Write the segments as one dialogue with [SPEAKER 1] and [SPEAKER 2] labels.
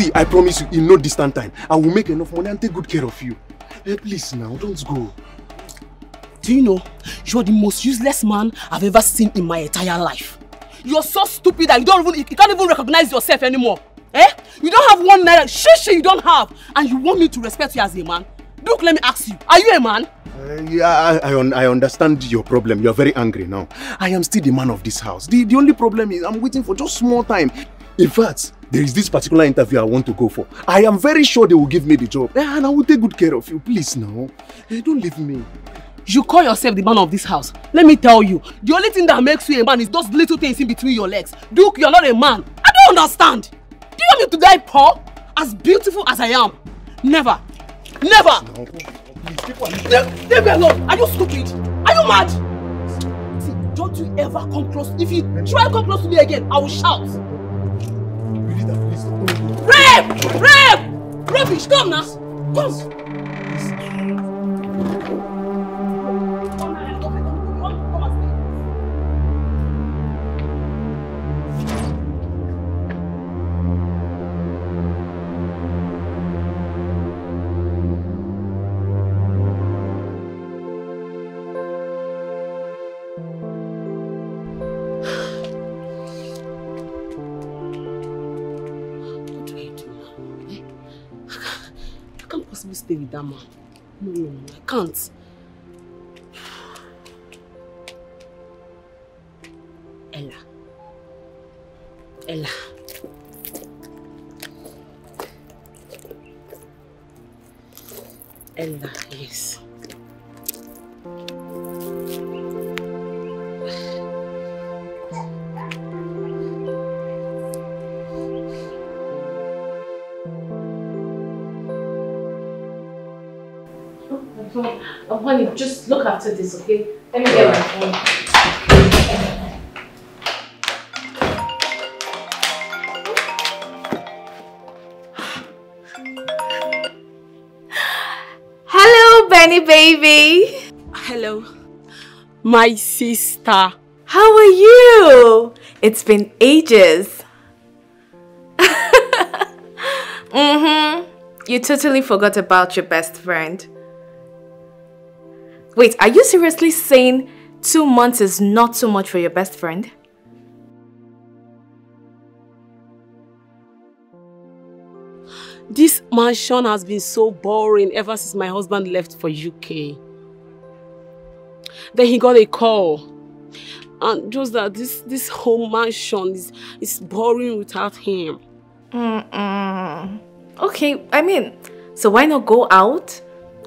[SPEAKER 1] See, I promise you, in no distant time, I will make enough money and take good care of you. Hey, please now, don't go.
[SPEAKER 2] Do you know, you're the most useless man I've ever seen in my entire life. You're so stupid that you don't even, you can't even recognize yourself anymore. Eh? You don't have one naira, shishi you don't have. And you want me to respect you as a man? Look, let me ask you, are you a man?
[SPEAKER 1] Uh, yeah, I, I, un I understand your problem. You're very angry now. I am still the man of this house. The, the only problem is I'm waiting for just small time. In fact, there is this particular interview I want to go for. I am very sure they will give me the job. Eh, and I will take good care of you. Please now. Eh, don't leave me.
[SPEAKER 2] You call yourself the man of this house. Let me tell you, the only thing that makes you a man is those little things in between your legs. Duke, you're not a man. I don't understand. Do you want me to die poor? As beautiful as I am? Never. Never.
[SPEAKER 1] No,
[SPEAKER 2] Leave me alone. Are you stupid? Are you mad? See, don't you ever come close. If you try come close to me again, I will shout. Rape! Rape! Rubbish, come now. Come. What with that man. No, no, no, I can't. Ella. Ella. Ella, yes.
[SPEAKER 3] Honey, just look after this, okay? Let me get my phone.
[SPEAKER 4] Hello, Benny baby.
[SPEAKER 2] Hello, my sister.
[SPEAKER 4] How are you? It's been ages. mm-hmm. You totally forgot about your best friend. Wait, are you seriously saying two months is not too much for your best friend?
[SPEAKER 2] This mansion has been so boring ever since my husband left for UK. Then he got a call. And just that this this whole mansion is, is boring without him.
[SPEAKER 4] Mm-mm. Okay, I mean, so why not go out?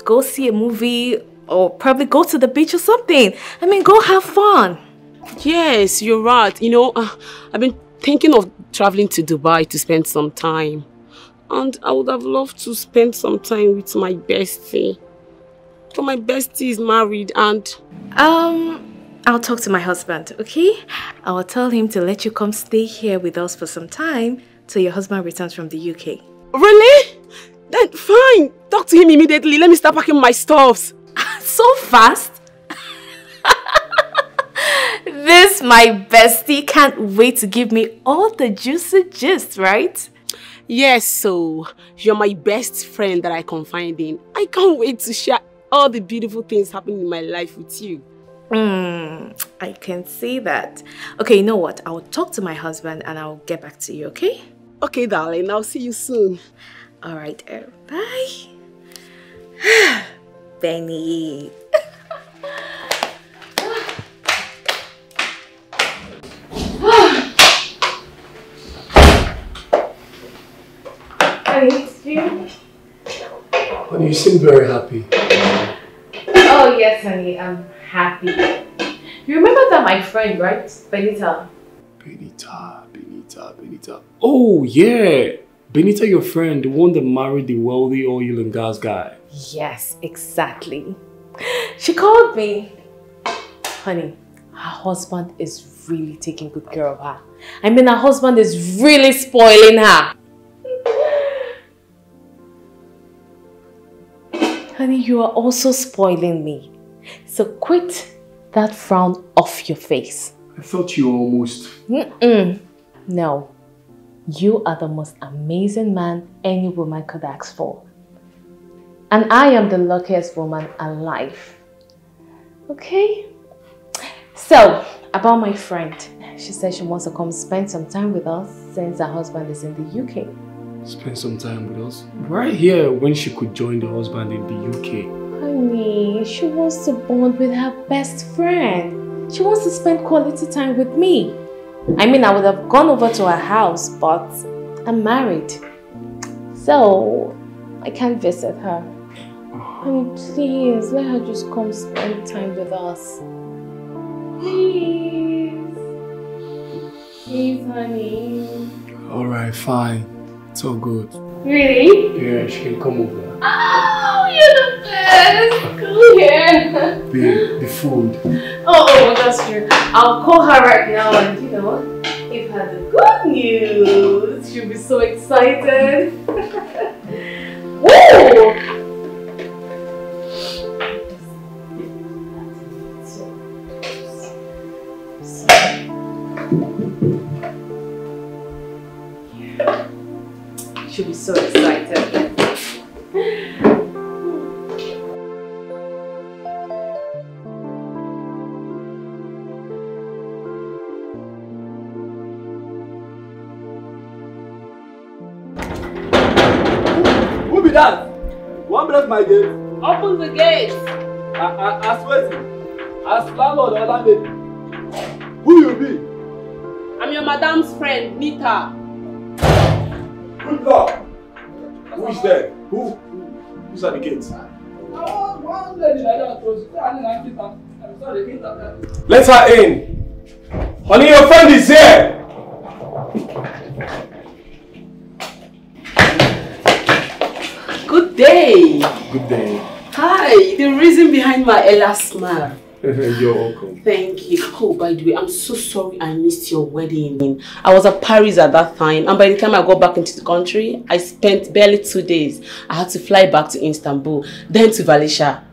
[SPEAKER 4] Go see a movie or probably go to the beach or something. I mean, go have fun.
[SPEAKER 2] Yes, you're right. You know, uh, I've been thinking of traveling to Dubai to spend some time. And I would have loved to spend some time with my bestie. But my bestie is married and
[SPEAKER 4] Um, I'll talk to my husband, okay? I will tell him to let you come stay here with us for some time till your husband returns from the UK.
[SPEAKER 2] Really? Then fine. Talk to him immediately. Let me start packing my stuffs.
[SPEAKER 4] So fast? this, my bestie, can't wait to give me all the juicy gist, right?
[SPEAKER 2] Yes, so you're my best friend that I confide in. I can't wait to share all the beautiful things happening in my life with you.
[SPEAKER 4] Hmm, I can see that. Okay, you know what? I will talk to my husband and I'll get back to you, okay?
[SPEAKER 2] Okay, darling. I'll see you soon.
[SPEAKER 4] All right, uh, bye. Benny.
[SPEAKER 3] Honey, you?
[SPEAKER 5] Honey, you seem very happy.
[SPEAKER 3] Oh, yes, honey, I'm happy. You remember that my friend, right? Benita?
[SPEAKER 5] Benita, Benita, Benita. Oh, yeah. Benita, your friend, the one that married the wealthy oil and gas guy.
[SPEAKER 3] Yes, exactly. She called me. Honey, her husband is really taking good care of her. I mean, her husband is really spoiling her. Honey, you are also spoiling me. So quit that frown off your face.
[SPEAKER 5] I thought you were almost.
[SPEAKER 3] Mm-mm. No.
[SPEAKER 4] You are the most amazing man any woman could ask for. And I am the luckiest woman alive. Okay? So, about my friend. She said she wants to come spend some time with us since her husband is in the UK.
[SPEAKER 5] Spend some time with us. Right here when she could join the husband in the UK.
[SPEAKER 4] Honey, she wants to bond with her best friend. She wants to spend quality time with me. I mean, I would have gone over to her house, but I'm married. So, I can't visit her. Honey, please, let her just come spend time with us. Please. Please, honey.
[SPEAKER 5] Alright, fine. It's all good.
[SPEAKER 4] Really?
[SPEAKER 5] Yeah, she can come over.
[SPEAKER 4] Oh, you're the best. Come here.
[SPEAKER 5] The, the food.
[SPEAKER 4] Oh, oh, that's true. I'll call her right now and you know what? Give her the good news. She'll be so excited. Woo! She'll be so excited.
[SPEAKER 6] My gate.
[SPEAKER 2] Open the gate.
[SPEAKER 6] I, I, as waiting. As landlord or landlady. Who you be?
[SPEAKER 2] I'm your madam's friend, Nita.
[SPEAKER 6] Good luck. Who is there? Who? Who's at the gate? Let her in. Honey, your friend is here.
[SPEAKER 2] Good day.
[SPEAKER 5] Good day.
[SPEAKER 2] Hi. The reason behind my Ella smile.
[SPEAKER 5] You're welcome.
[SPEAKER 2] Thank you. Oh, by the way, I'm so sorry I missed your wedding. I was at Paris at that time, and by the time I got back into the country, I spent barely two days. I had to fly back to Istanbul, then to Valencia.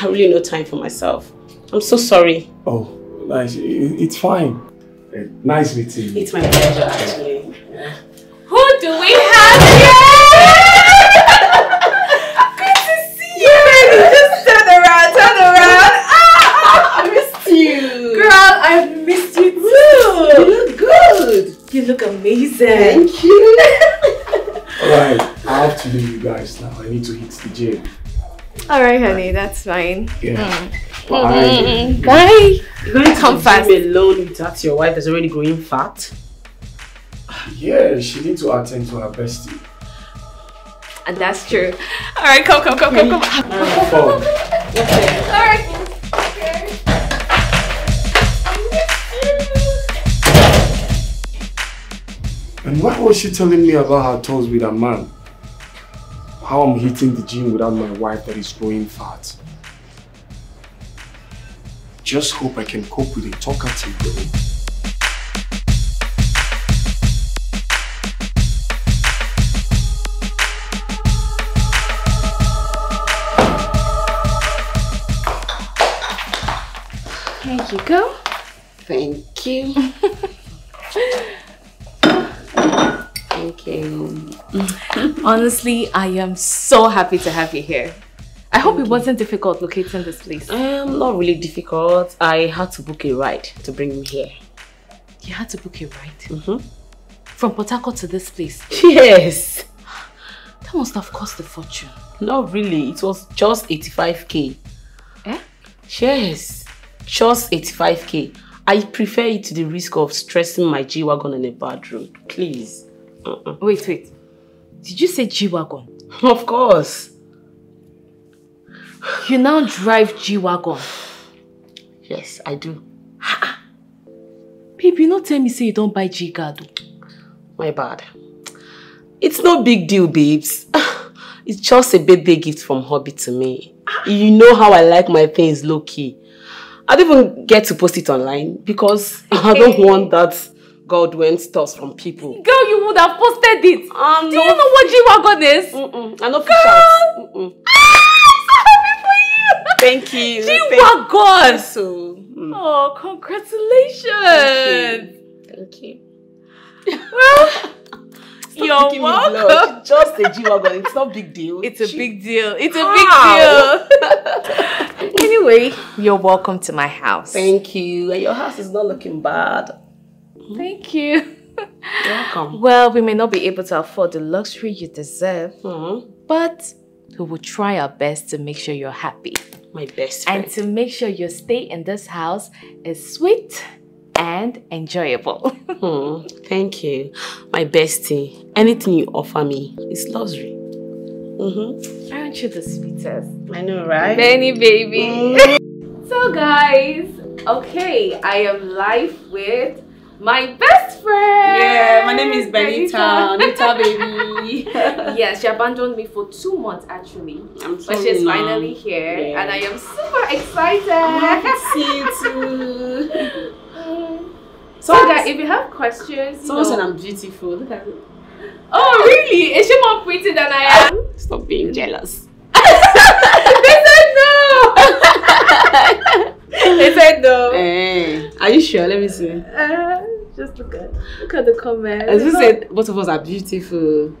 [SPEAKER 2] I really no time for myself. I'm so sorry.
[SPEAKER 5] Oh, nice. It's fine. Eh, Nice meeting you.
[SPEAKER 2] It's my pleasure, actually.
[SPEAKER 4] Who do we you.
[SPEAKER 2] You look good.
[SPEAKER 4] You look amazing.
[SPEAKER 2] Thank you.
[SPEAKER 5] Alright, I have to leave you guys now. I need to hit the gym.
[SPEAKER 7] All right, honey, that's fine.
[SPEAKER 5] Yeah. Mm. Bye.
[SPEAKER 7] Bye.
[SPEAKER 2] You're going to
[SPEAKER 7] Come
[SPEAKER 2] the
[SPEAKER 7] fast.
[SPEAKER 2] alone without your wife that's already growing fat?
[SPEAKER 5] Yeah, she needs to attend to her bestie.
[SPEAKER 7] And that's true. All right, come, come, come, come, come.
[SPEAKER 5] Have fun.
[SPEAKER 7] All right.
[SPEAKER 5] And why was she telling me about her toes with a man? How I'm hitting the gym without my wife that is growing fat. Just hope I can cope with a talkative though.
[SPEAKER 7] Here you go.
[SPEAKER 2] Thank you. Thank you.
[SPEAKER 7] Honestly, I am so happy to have you here. I hope it wasn't difficult locating this place.
[SPEAKER 2] Um, not really difficult. I had to book a ride to bring him here.
[SPEAKER 7] You had to book a ride
[SPEAKER 2] Mhm.
[SPEAKER 7] from Port Harcourt to this place.
[SPEAKER 2] Yes.
[SPEAKER 7] That must have cost a fortune.
[SPEAKER 2] Not really. It was just 85k.
[SPEAKER 7] Eh?
[SPEAKER 2] Yes. Just 85k. I prefer it to the risk of stressing my G-Wagon on a bad road. Please. Uh-uh.
[SPEAKER 7] Wait, wait. Did you say G-Wagon?
[SPEAKER 2] Of course.
[SPEAKER 7] You now drive G-Wagon.
[SPEAKER 2] Yes, I do.
[SPEAKER 7] Babe, you not tell me say you don't buy G-Guard. oh.
[SPEAKER 2] My bad. It's no big deal, babes. It's just a birthday gift from hubby to me. You know how I like my things low key. I don't even get to post it online because I don't want that Godwin stuff from people.
[SPEAKER 7] Girl, you would have posted it.
[SPEAKER 2] Um,
[SPEAKER 7] Do you know what G-Wagon is?
[SPEAKER 2] Mm-mm, I know out. Mm-mm. Thank you.
[SPEAKER 7] G-Wagon!
[SPEAKER 2] Thank so. mm,
[SPEAKER 7] Oh, congratulations!
[SPEAKER 2] Thank you. Stop
[SPEAKER 4] You're
[SPEAKER 2] making me
[SPEAKER 4] welcome.
[SPEAKER 2] Just a G-Wagon. It's not big deal.
[SPEAKER 4] It's a
[SPEAKER 2] G-
[SPEAKER 4] big deal. It's a
[SPEAKER 2] How?
[SPEAKER 4] big deal. anyway, you're welcome to my house.
[SPEAKER 2] Thank you. And your house is not looking bad.
[SPEAKER 4] Thank you.
[SPEAKER 2] You're welcome.
[SPEAKER 4] Well, we may not be able to afford the luxury you deserve,
[SPEAKER 2] Mhm.
[SPEAKER 4] but we will try our best to make sure you're happy
[SPEAKER 2] My best friend.
[SPEAKER 4] and to make sure your stay in this house is sweet and enjoyable.
[SPEAKER 2] Hmm, thank you. My bestie. Anything you offer me is luxury. Mm-hmm.
[SPEAKER 4] Aren't you the sweetest?
[SPEAKER 2] I know, right?
[SPEAKER 4] Benny baby. so guys, okay, I am live with my best friend.
[SPEAKER 2] Yeah, my name is Benita. Benita, baby.
[SPEAKER 4] yes, she abandoned me for two months actually.
[SPEAKER 2] I'm
[SPEAKER 4] But she's finally here
[SPEAKER 2] Yeah.
[SPEAKER 4] and I am super excited.
[SPEAKER 2] Happy to see you too.
[SPEAKER 4] so guys, if you have questions,
[SPEAKER 2] Someone said I'm beautiful. Look at it.
[SPEAKER 4] Oh really? Is she more pretty than I am?
[SPEAKER 2] Stop being jealous.
[SPEAKER 4] they said no. they said no.
[SPEAKER 2] Eh, are you sure? Let me see.
[SPEAKER 4] Uh, just look at look at the comments.
[SPEAKER 2] As you said, both of us are beautiful.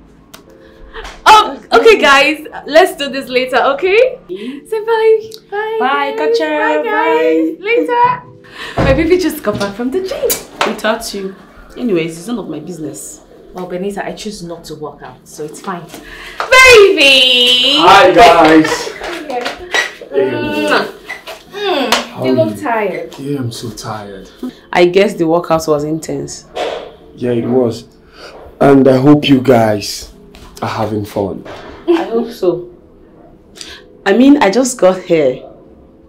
[SPEAKER 4] Oh, okay, guys. Let's do this later, okay? Say bye. Bye.
[SPEAKER 2] Bye,
[SPEAKER 4] guys.
[SPEAKER 2] Kacha.
[SPEAKER 4] Bye, guys. Later. My baby just got back from the gym.
[SPEAKER 2] We taught you. Anyways, it's none of my business.
[SPEAKER 4] Well, Benita, I choose not to work out, so it's fine. Baby.
[SPEAKER 5] Hi guys.
[SPEAKER 4] Mm, you look tired.
[SPEAKER 5] Yeah, I'm so tired.
[SPEAKER 2] I guess the workout was intense.
[SPEAKER 5] Yeah, it was. And I hope you guys are having fun.
[SPEAKER 2] I hope so. I mean, I just got here.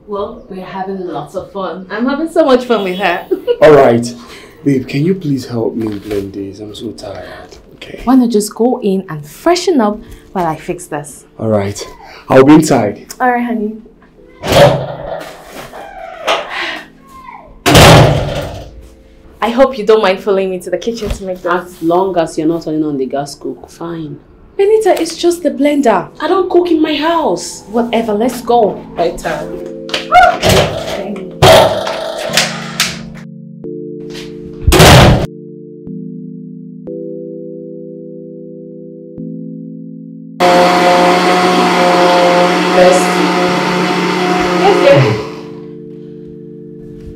[SPEAKER 4] Well, we're having lots of fun. I'm having so much fun with her.
[SPEAKER 5] Alright. Babe, can you please help me blend this? I'm so tired. Okay.
[SPEAKER 4] Why not just go in and freshen up while I fix this?
[SPEAKER 5] Alright. I'll be inside.
[SPEAKER 4] All right, honey. I hope you don't mind following me to the kitchen to make this.
[SPEAKER 2] As long as you're not turning on the gas cook, fine.
[SPEAKER 4] Benita, it's just the blender.
[SPEAKER 2] I don't cook in my house.
[SPEAKER 4] Whatever, let's go.
[SPEAKER 2] Better.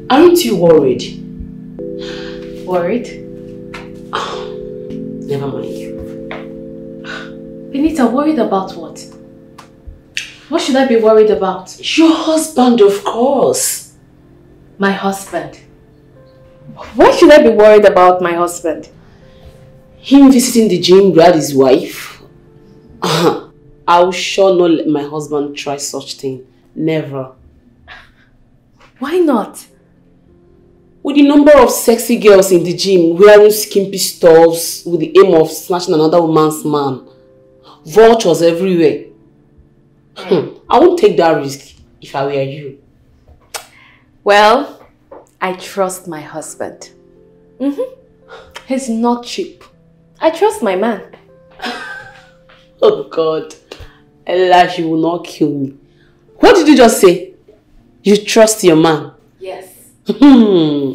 [SPEAKER 2] Aren't you worried?
[SPEAKER 4] Worried?
[SPEAKER 2] Never mind.
[SPEAKER 4] Benita, worried about what? What should I be worried about?
[SPEAKER 2] Your husband, of course.
[SPEAKER 4] My husband. Why should I be worried about my husband?
[SPEAKER 2] Him visiting the gym without his wife? I'll sure not let my husband try such thing. Never.
[SPEAKER 4] Why not?
[SPEAKER 2] With the number of sexy girls in the gym wearing skimpy stuffs with the aim of snatching another woman's man. Vultures everywhere. Hmm, I won't take that risk if I were you.
[SPEAKER 4] Well, I trust my husband. Mm-hmm. He's not cheap. I trust my man.
[SPEAKER 2] Oh God. Ella, she will not kill me. What did you just say? You trust your man? Hmm.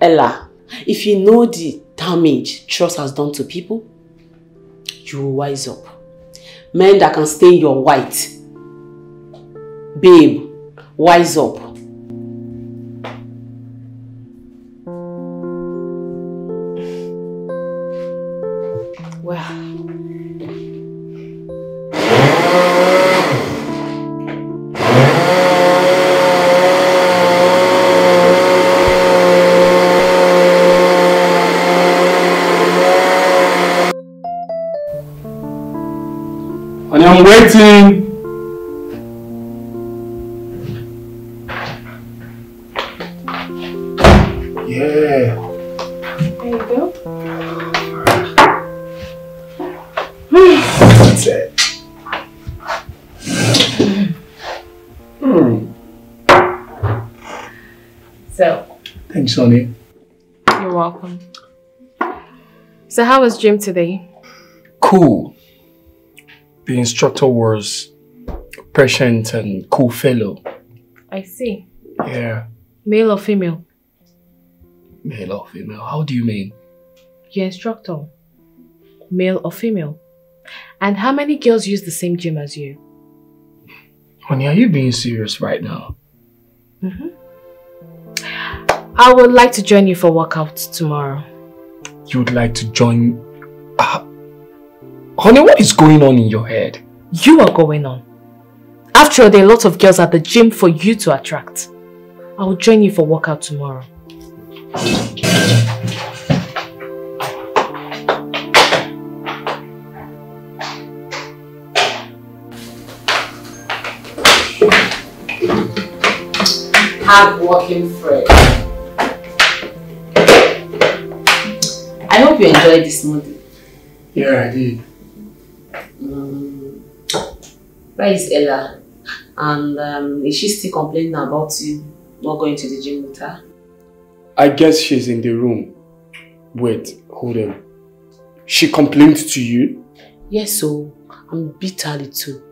[SPEAKER 2] Ella, if you know the damage trust has done to people, you will wise up. Men that can stain your white. Babe, wise up.
[SPEAKER 4] How was gym today?
[SPEAKER 5] Cool. The instructor was patient and cool fellow.
[SPEAKER 4] I see.
[SPEAKER 5] Yeah.
[SPEAKER 4] Male or female?
[SPEAKER 5] Male or female? How do you mean?
[SPEAKER 4] Your instructor.
[SPEAKER 3] male or female? And how many girls use the same gym as you?
[SPEAKER 5] Honey, are you being serious right now?
[SPEAKER 3] Mm-hmm. I would like to join you for workouts tomorrow.
[SPEAKER 5] You would like to join... Uh, honey, what is going on in your head?
[SPEAKER 3] You are going on. After all, there are lots of girls at the gym for you to attract. I will join you for workout tomorrow.
[SPEAKER 2] Hard-working Fred. I hope you enjoyed this movie.
[SPEAKER 5] Yeah, I did.
[SPEAKER 2] Um, where is Ella? And um, is she still complaining about you not going to the gym with her?
[SPEAKER 5] I guess she's in the room. Wait, hold on. She complained to you?
[SPEAKER 2] Yes, so I'm bitterly too.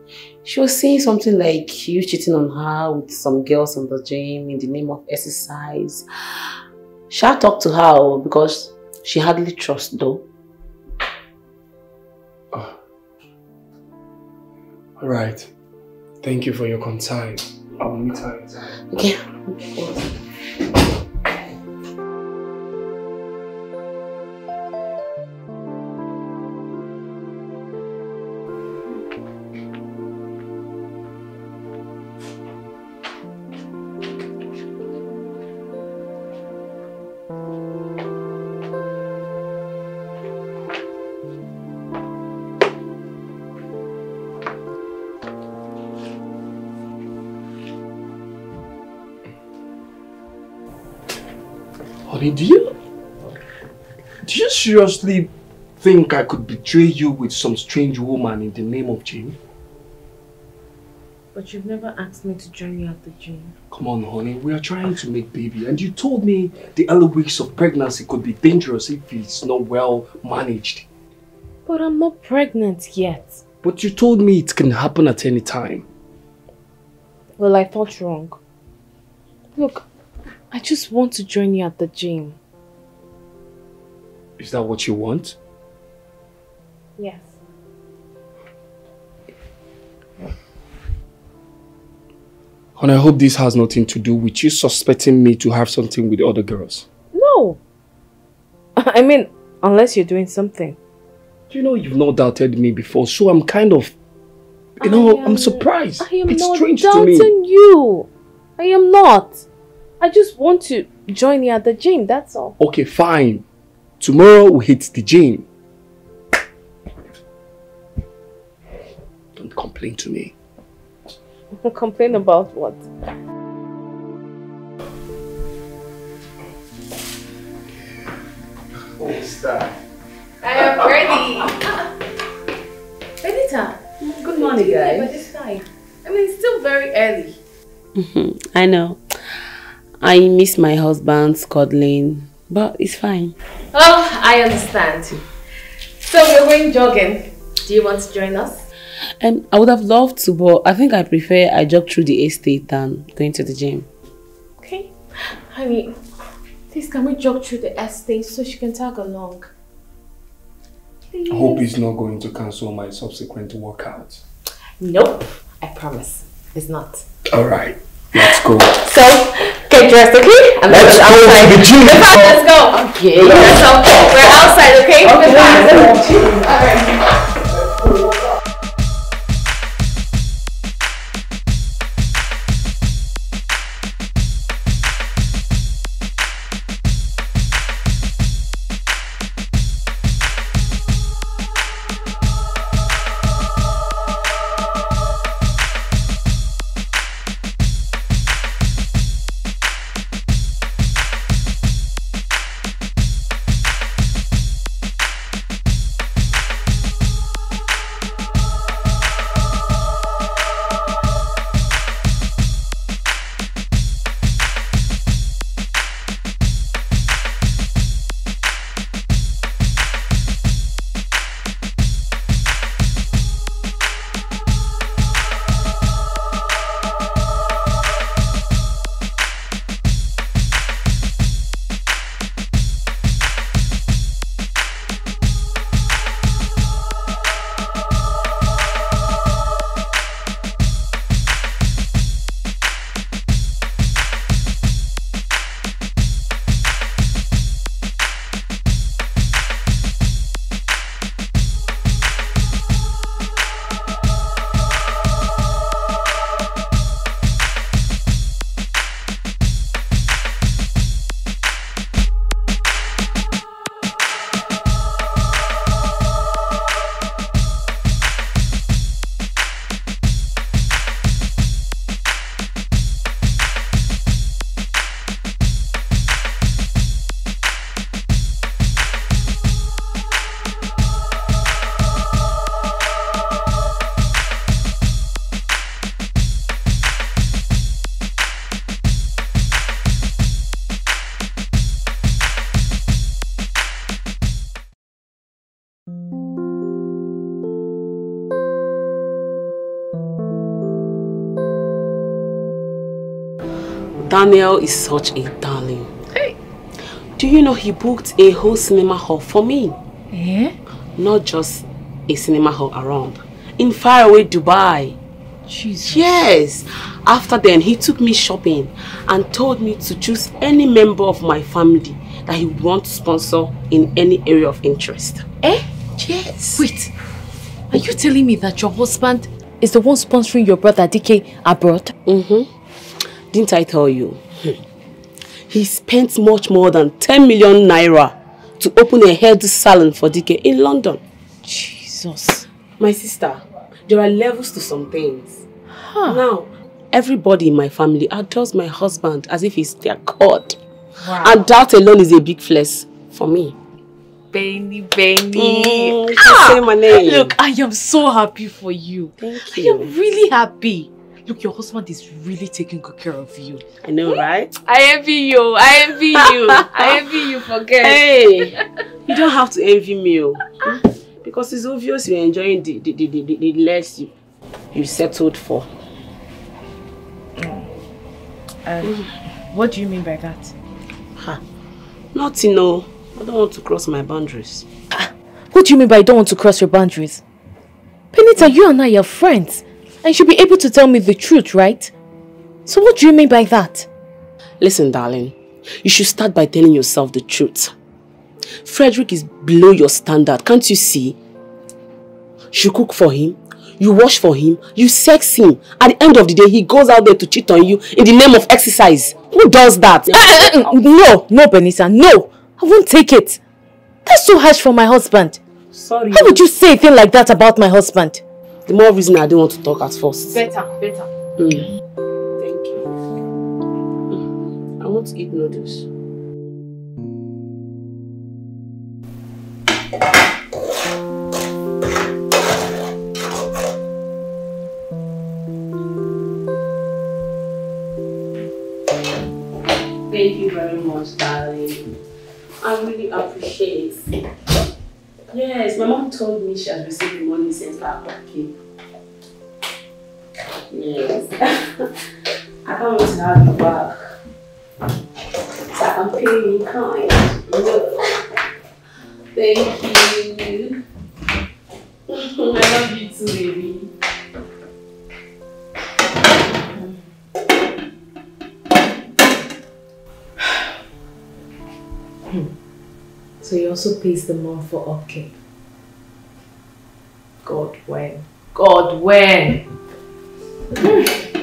[SPEAKER 2] She was saying something like you cheating on her with some girls in the gym in the name of exercise. Shall I talk to her because she hardly trusts though.
[SPEAKER 5] Oh. Alright. Thank you for your concern. I will meet her.
[SPEAKER 2] Okay.
[SPEAKER 5] Seriously think I could betray you with some strange woman in the name of Jane?
[SPEAKER 3] But you've never asked me to join you at the gym.
[SPEAKER 5] Come on, honey. We are trying to make baby. And you told me the early weeks of pregnancy could be dangerous if it's not well managed.
[SPEAKER 3] But I'm not pregnant yet.
[SPEAKER 5] But you told me it can happen at any time.
[SPEAKER 3] Well, I thought wrong. Look, I just want to join you at the gym.
[SPEAKER 5] Is that what you want?
[SPEAKER 3] Yes.
[SPEAKER 5] And I hope this has nothing to do with you suspecting me to have something with other girls.
[SPEAKER 3] No. I mean, unless you're doing something.
[SPEAKER 5] You know, you've not doubted me before, so I'm kind of, you know, am, I'm surprised.
[SPEAKER 3] I am
[SPEAKER 5] it's
[SPEAKER 3] not
[SPEAKER 5] strange
[SPEAKER 3] doubting
[SPEAKER 5] to me.
[SPEAKER 3] you. I am not. I just want to join you at the gym, that's all.
[SPEAKER 5] Okay, fine. Tomorrow we hit the gym. Don't complain to me.
[SPEAKER 3] Complain about what?
[SPEAKER 5] Oh, stop.
[SPEAKER 4] I am ready. Benita.
[SPEAKER 2] Good morning,
[SPEAKER 4] By
[SPEAKER 2] guys.
[SPEAKER 4] this time. I mean, it's still very early.
[SPEAKER 2] I know. I miss my husband cuddling, but it's fine.
[SPEAKER 4] Oh, I understand. So we're going jogging. Do you want to join us?
[SPEAKER 2] Um, I would have loved to, but I think I prefer I jog through the estate than going to the gym.
[SPEAKER 4] Okay. Honey, please can we jog through the estate so she can tag along?
[SPEAKER 5] I hope he's not going to cancel my subsequent workout.
[SPEAKER 4] Nope. I promise. It's not.
[SPEAKER 5] Alright, let's go.
[SPEAKER 4] So, get dressed, okay? And
[SPEAKER 5] Let's
[SPEAKER 4] let's
[SPEAKER 5] go
[SPEAKER 4] outside.
[SPEAKER 5] to the gym.
[SPEAKER 4] Goodbye, let's go. Okay. So, we're outside, okay? Goodbye. Alright.
[SPEAKER 2] Daniel is such a darling. Hey. Do you know he booked a whole cinema hall for me?
[SPEAKER 4] Eh?
[SPEAKER 2] Not just a cinema hall around. In faraway Dubai.
[SPEAKER 4] Jesus.
[SPEAKER 2] Yes. After then, he took me shopping and told me to choose any member of my family that he would want to sponsor in any area of interest.
[SPEAKER 4] Eh?
[SPEAKER 2] Yes.
[SPEAKER 4] Wait. Are you telling me that your husband is the one sponsoring your brother DK abroad?
[SPEAKER 2] Mm-hmm. Didn't I tell you? He spent much more than 10 million naira to open a hair salon for DK in London.
[SPEAKER 4] Jesus.
[SPEAKER 2] My sister, there are levels to some things.
[SPEAKER 4] Huh.
[SPEAKER 2] Now, everybody in my family adores my husband as if he's their god.
[SPEAKER 4] Wow.
[SPEAKER 2] And that alone is a big flex for me.
[SPEAKER 4] Benny, Benny.
[SPEAKER 2] Mm, can say my name.
[SPEAKER 4] Look, I am so happy for you.
[SPEAKER 2] Thank you.
[SPEAKER 4] I am really happy. Look, your husband is really taking good care of you.
[SPEAKER 2] I know, hmm? right?
[SPEAKER 4] I envy you. I envy you. I envy you, forget.
[SPEAKER 2] Hey, you don't have to envy me, oh. because it's obvious you're enjoying the, the, the, the, the less you, you settled for. Oh.
[SPEAKER 4] Um, what do you mean by that?
[SPEAKER 2] Ha. Nothing, no. I don't want to cross my boundaries.
[SPEAKER 4] Ah, what do you mean by I don't want to cross your boundaries? Benita, you and I are friends. And you should be able to tell me the truth, right? So what do you mean by that?
[SPEAKER 2] Listen, darling. You should start by telling yourself the truth. Frederick is below your standard, can't you see? You cook for him, you wash for him, you sex him. At the end of the day, he goes out there to cheat on you in the name of exercise. Who does that?
[SPEAKER 4] Eh, eh, eh, eh no, no, Benita, no. I won't take it. That's so harsh for my husband.
[SPEAKER 2] Sorry.
[SPEAKER 4] How would you say a thing like that about my husband?
[SPEAKER 2] The more reason I don't want to talk at first.
[SPEAKER 4] Better, better.
[SPEAKER 2] Mm. Thank you. Mm. I want to eat noodles. Thank you very much, darling. I really appreciate it. Yes, my mom told me she has received the money sent back. Okay. Yes. I can't wait to have you back. So I can pay you in kind. Thank you. I love you too, baby.
[SPEAKER 4] So he also pays the mom for upkeep. God when? God when?
[SPEAKER 5] Hmm.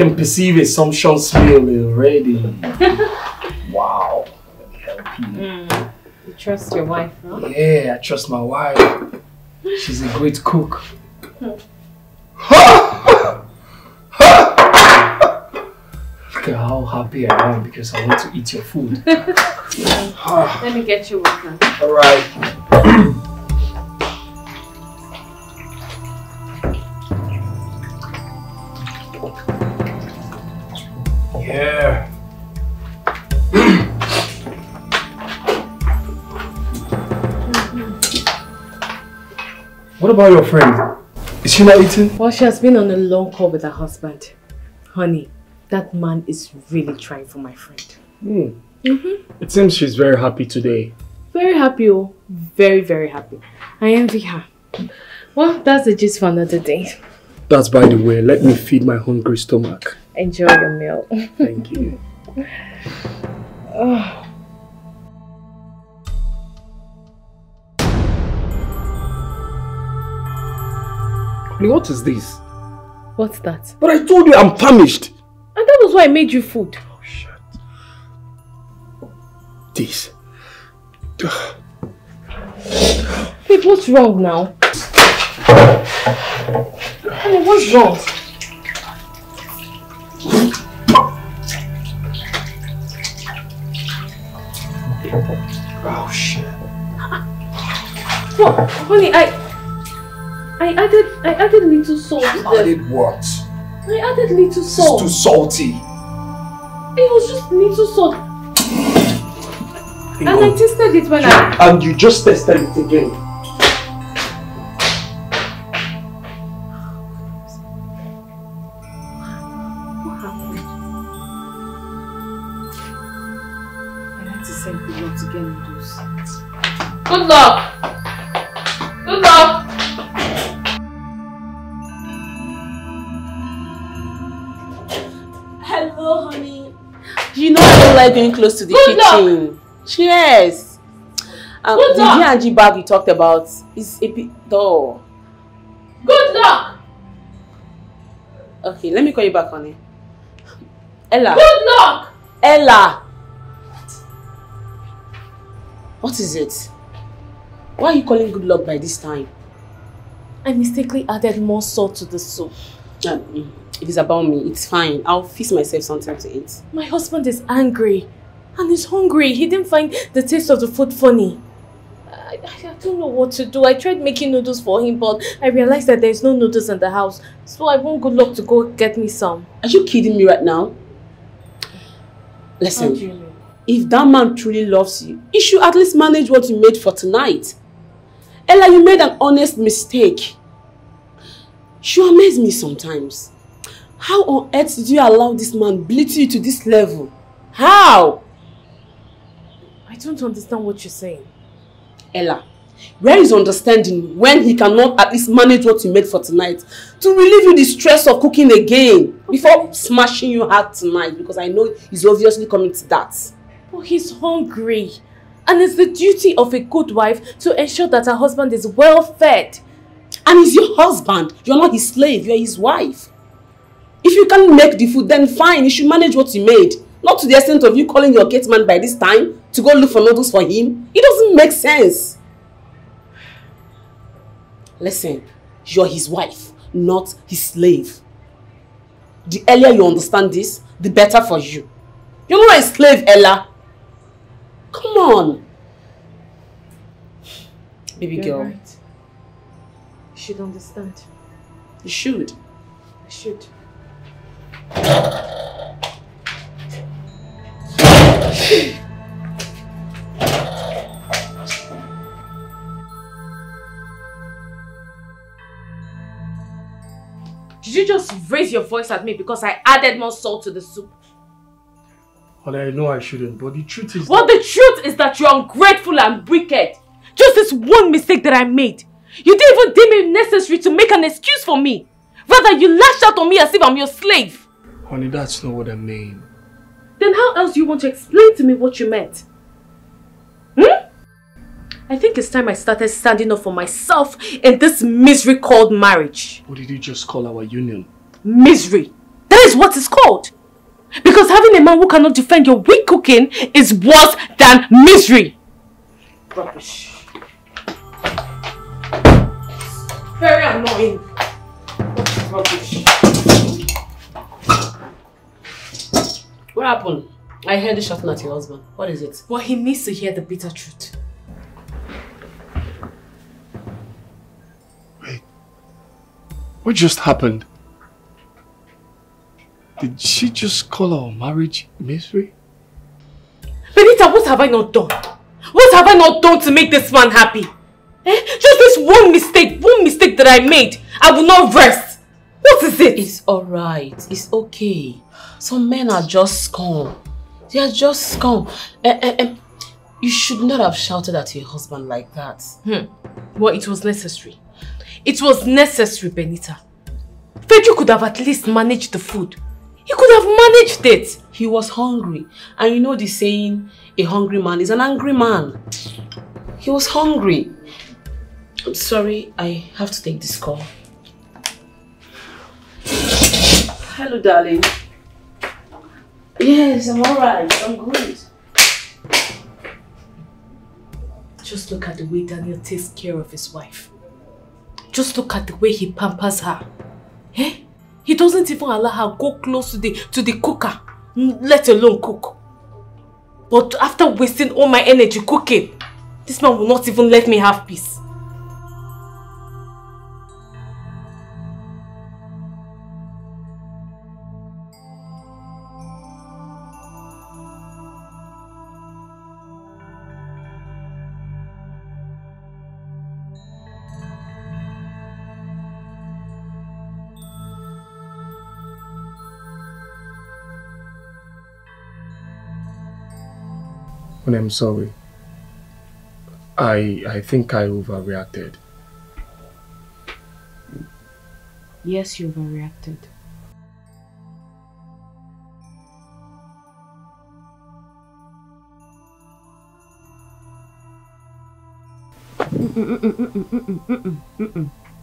[SPEAKER 5] I can perceive assumption smell already. wow. Help you.
[SPEAKER 4] You trust your wife, no?
[SPEAKER 5] Yeah, I trust my wife. She's a great cook. Look at how happy I am because I want to eat your food.
[SPEAKER 4] Let me get you water.
[SPEAKER 5] Alright. What about your friend? Is she not eating?
[SPEAKER 4] Well, she has been on a long call with her husband. Honey, that man is really trying for my friend. Hmm. Mm-hmm.
[SPEAKER 5] It seems she's very happy today.
[SPEAKER 4] Very happy, oh. Very, very happy. I envy her. Well, that's the gist for another day.
[SPEAKER 5] That's by the way. Let me feed my hungry stomach.
[SPEAKER 4] Enjoy your meal.
[SPEAKER 5] Thank you. Oh. What is this?
[SPEAKER 4] What's that?
[SPEAKER 5] But I told you I'm famished.
[SPEAKER 4] And that was why I made you food.
[SPEAKER 5] Oh shit. This.
[SPEAKER 4] Babe, what's wrong now? Honey, what's wrong?
[SPEAKER 5] Oh shit.
[SPEAKER 4] What? Honey, I... I added... I added little salt to added
[SPEAKER 5] did what?
[SPEAKER 4] I added little salt.
[SPEAKER 5] Too salty.
[SPEAKER 4] It was just little salt. And I tasted it when I...
[SPEAKER 5] And you just tested it again.
[SPEAKER 4] What happened? I had to send good luck
[SPEAKER 2] Like going close to the
[SPEAKER 4] Good luck.
[SPEAKER 2] kitchen. Cheers. Um,
[SPEAKER 4] Good
[SPEAKER 2] the
[SPEAKER 4] luck.
[SPEAKER 2] D&G bag you talked about is a bit dull.
[SPEAKER 4] Good luck!
[SPEAKER 2] Okay, let me call you back, honey. Ella.
[SPEAKER 4] Good luck!
[SPEAKER 2] Ella. What is it? Why are you calling good luck by this time?
[SPEAKER 4] I mistakenly added more salt to the soup.
[SPEAKER 2] Um, if it's about me, it's fine. I'll fix myself something to eat.
[SPEAKER 4] My husband is angry and he's hungry. He didn't find the taste of the food funny. I, I, don't know what to do. I tried making noodles for him, but I realized that there's no noodles in the house. So I want good luck to go get me some.
[SPEAKER 2] Are you kidding me right now? Listen.
[SPEAKER 4] How do you know?
[SPEAKER 2] if that man truly loves you, he should at least manage what you made for tonight. Ella, you made an honest mistake. You amaze me sometimes. How on earth did you allow this man bleed you to this level? How?
[SPEAKER 4] I don't understand what you're saying.
[SPEAKER 2] Ella, where is understanding when he cannot at least manage what you made for tonight to relieve you the stress of cooking again before smashing you hard tonight because I know he's obviously coming to that.
[SPEAKER 4] But he's hungry. And it's the duty of a good wife to ensure that her husband is well fed.
[SPEAKER 2] And he's your husband. You're not his slave. You're his wife. If you can't make the food, then fine. You should manage what you made. Not to the extent of you calling your gate man by this time to go look for noodles for him. It doesn't make sense. Listen, you're his wife, not his slave. The earlier you understand this, the better for you. You're not a slave, Ella. Come on. Baby
[SPEAKER 4] You're
[SPEAKER 2] girl,
[SPEAKER 4] right. You should understand.
[SPEAKER 2] you should.
[SPEAKER 4] I should. Did you just raise your voice at me because I added more salt to the soup?
[SPEAKER 5] Well, I know I shouldn't, but the truth is...
[SPEAKER 4] Well, the truth is that you're ungrateful and wicked. Just this one mistake that I made. You didn't even deem it necessary to make an excuse for me. Rather, you lashed out on me as if I'm your slave.
[SPEAKER 5] Honey, that's not what I mean.
[SPEAKER 4] Then how else do you want to explain to me what you meant? Hmm? I think it's time I started standing up for myself in this misery called marriage.
[SPEAKER 5] What did you just call our union?
[SPEAKER 4] misery. That is what it's called. Because having a man who cannot defend your weak cooking is worse than misery. Rubbish. Very annoying. Rubbish.
[SPEAKER 2] What happened? I heard you shouting at your husband. What is it?
[SPEAKER 4] Well, he needs to hear the bitter truth. Wait.
[SPEAKER 5] What just happened? Did she just call our marriage misery?
[SPEAKER 4] Benita, what have I not done? What have I not done to make this man happy? Eh? Just this one mistake, one mistake that I made. I will not rest. What is it?
[SPEAKER 2] It's alright. It's okay. Some men are just scum. They are just scum. Eh, eh, eh, You should not have shouted at your husband like that.
[SPEAKER 4] Hmm. Well, it was necessary. It was necessary, Benita. Pedro could have at least managed the food. He could have managed it.
[SPEAKER 2] He was hungry. And you know the saying, a hungry man is an angry man. He was hungry. I'm sorry, I have to take this call. Hello, darling. Yes, I'm alright. I'm good.
[SPEAKER 4] Just look at the way Daniel takes care of his wife. Just look at the way he pampers her. Eh? He doesn't even allow her go close to the to the cooker, let alone cook. But after wasting all my energy cooking, this man will not even let me have peace.
[SPEAKER 5] And I'm sorry. I I think I overreacted.
[SPEAKER 2] Yes, you overreacted.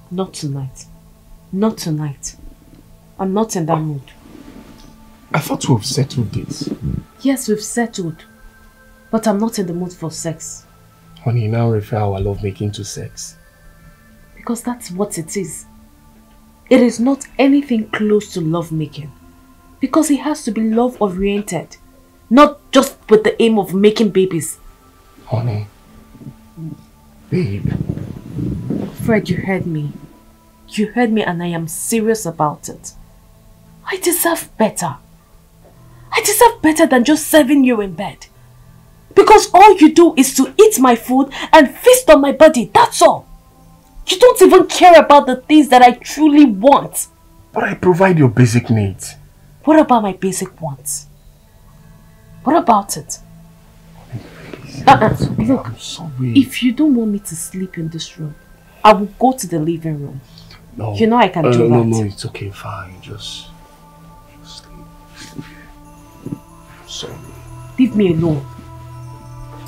[SPEAKER 2] Not tonight. Not tonight. I'm not in that mood.
[SPEAKER 5] I thought we've settled this.
[SPEAKER 2] Yes, we've settled. But I'm not in the mood for sex.
[SPEAKER 5] Honey, you now refer our lovemaking to sex.
[SPEAKER 2] Because that's what it is. It is not anything close to lovemaking. Because it has to be love-oriented. Not just with the aim of making babies.
[SPEAKER 5] Honey. Babe.
[SPEAKER 2] Fred, you heard me. You heard me and I am serious about it. I deserve better. I deserve better than just serving you in bed. Because all you do is to eat my food and feast on my body, that's all. You don't even care about the things that I truly want.
[SPEAKER 5] But I provide your basic needs.
[SPEAKER 2] What about my basic wants? What about it? Uh -uh. Look,
[SPEAKER 5] I'm sorry.
[SPEAKER 2] if you don't want me to sleep in this room, I will go to the living room.
[SPEAKER 5] no.
[SPEAKER 2] You know I can
[SPEAKER 5] Uh,
[SPEAKER 2] do
[SPEAKER 5] no,
[SPEAKER 2] that.
[SPEAKER 5] No, it's okay, fine. Just, just sleep. Sorry.
[SPEAKER 2] Leave me alone.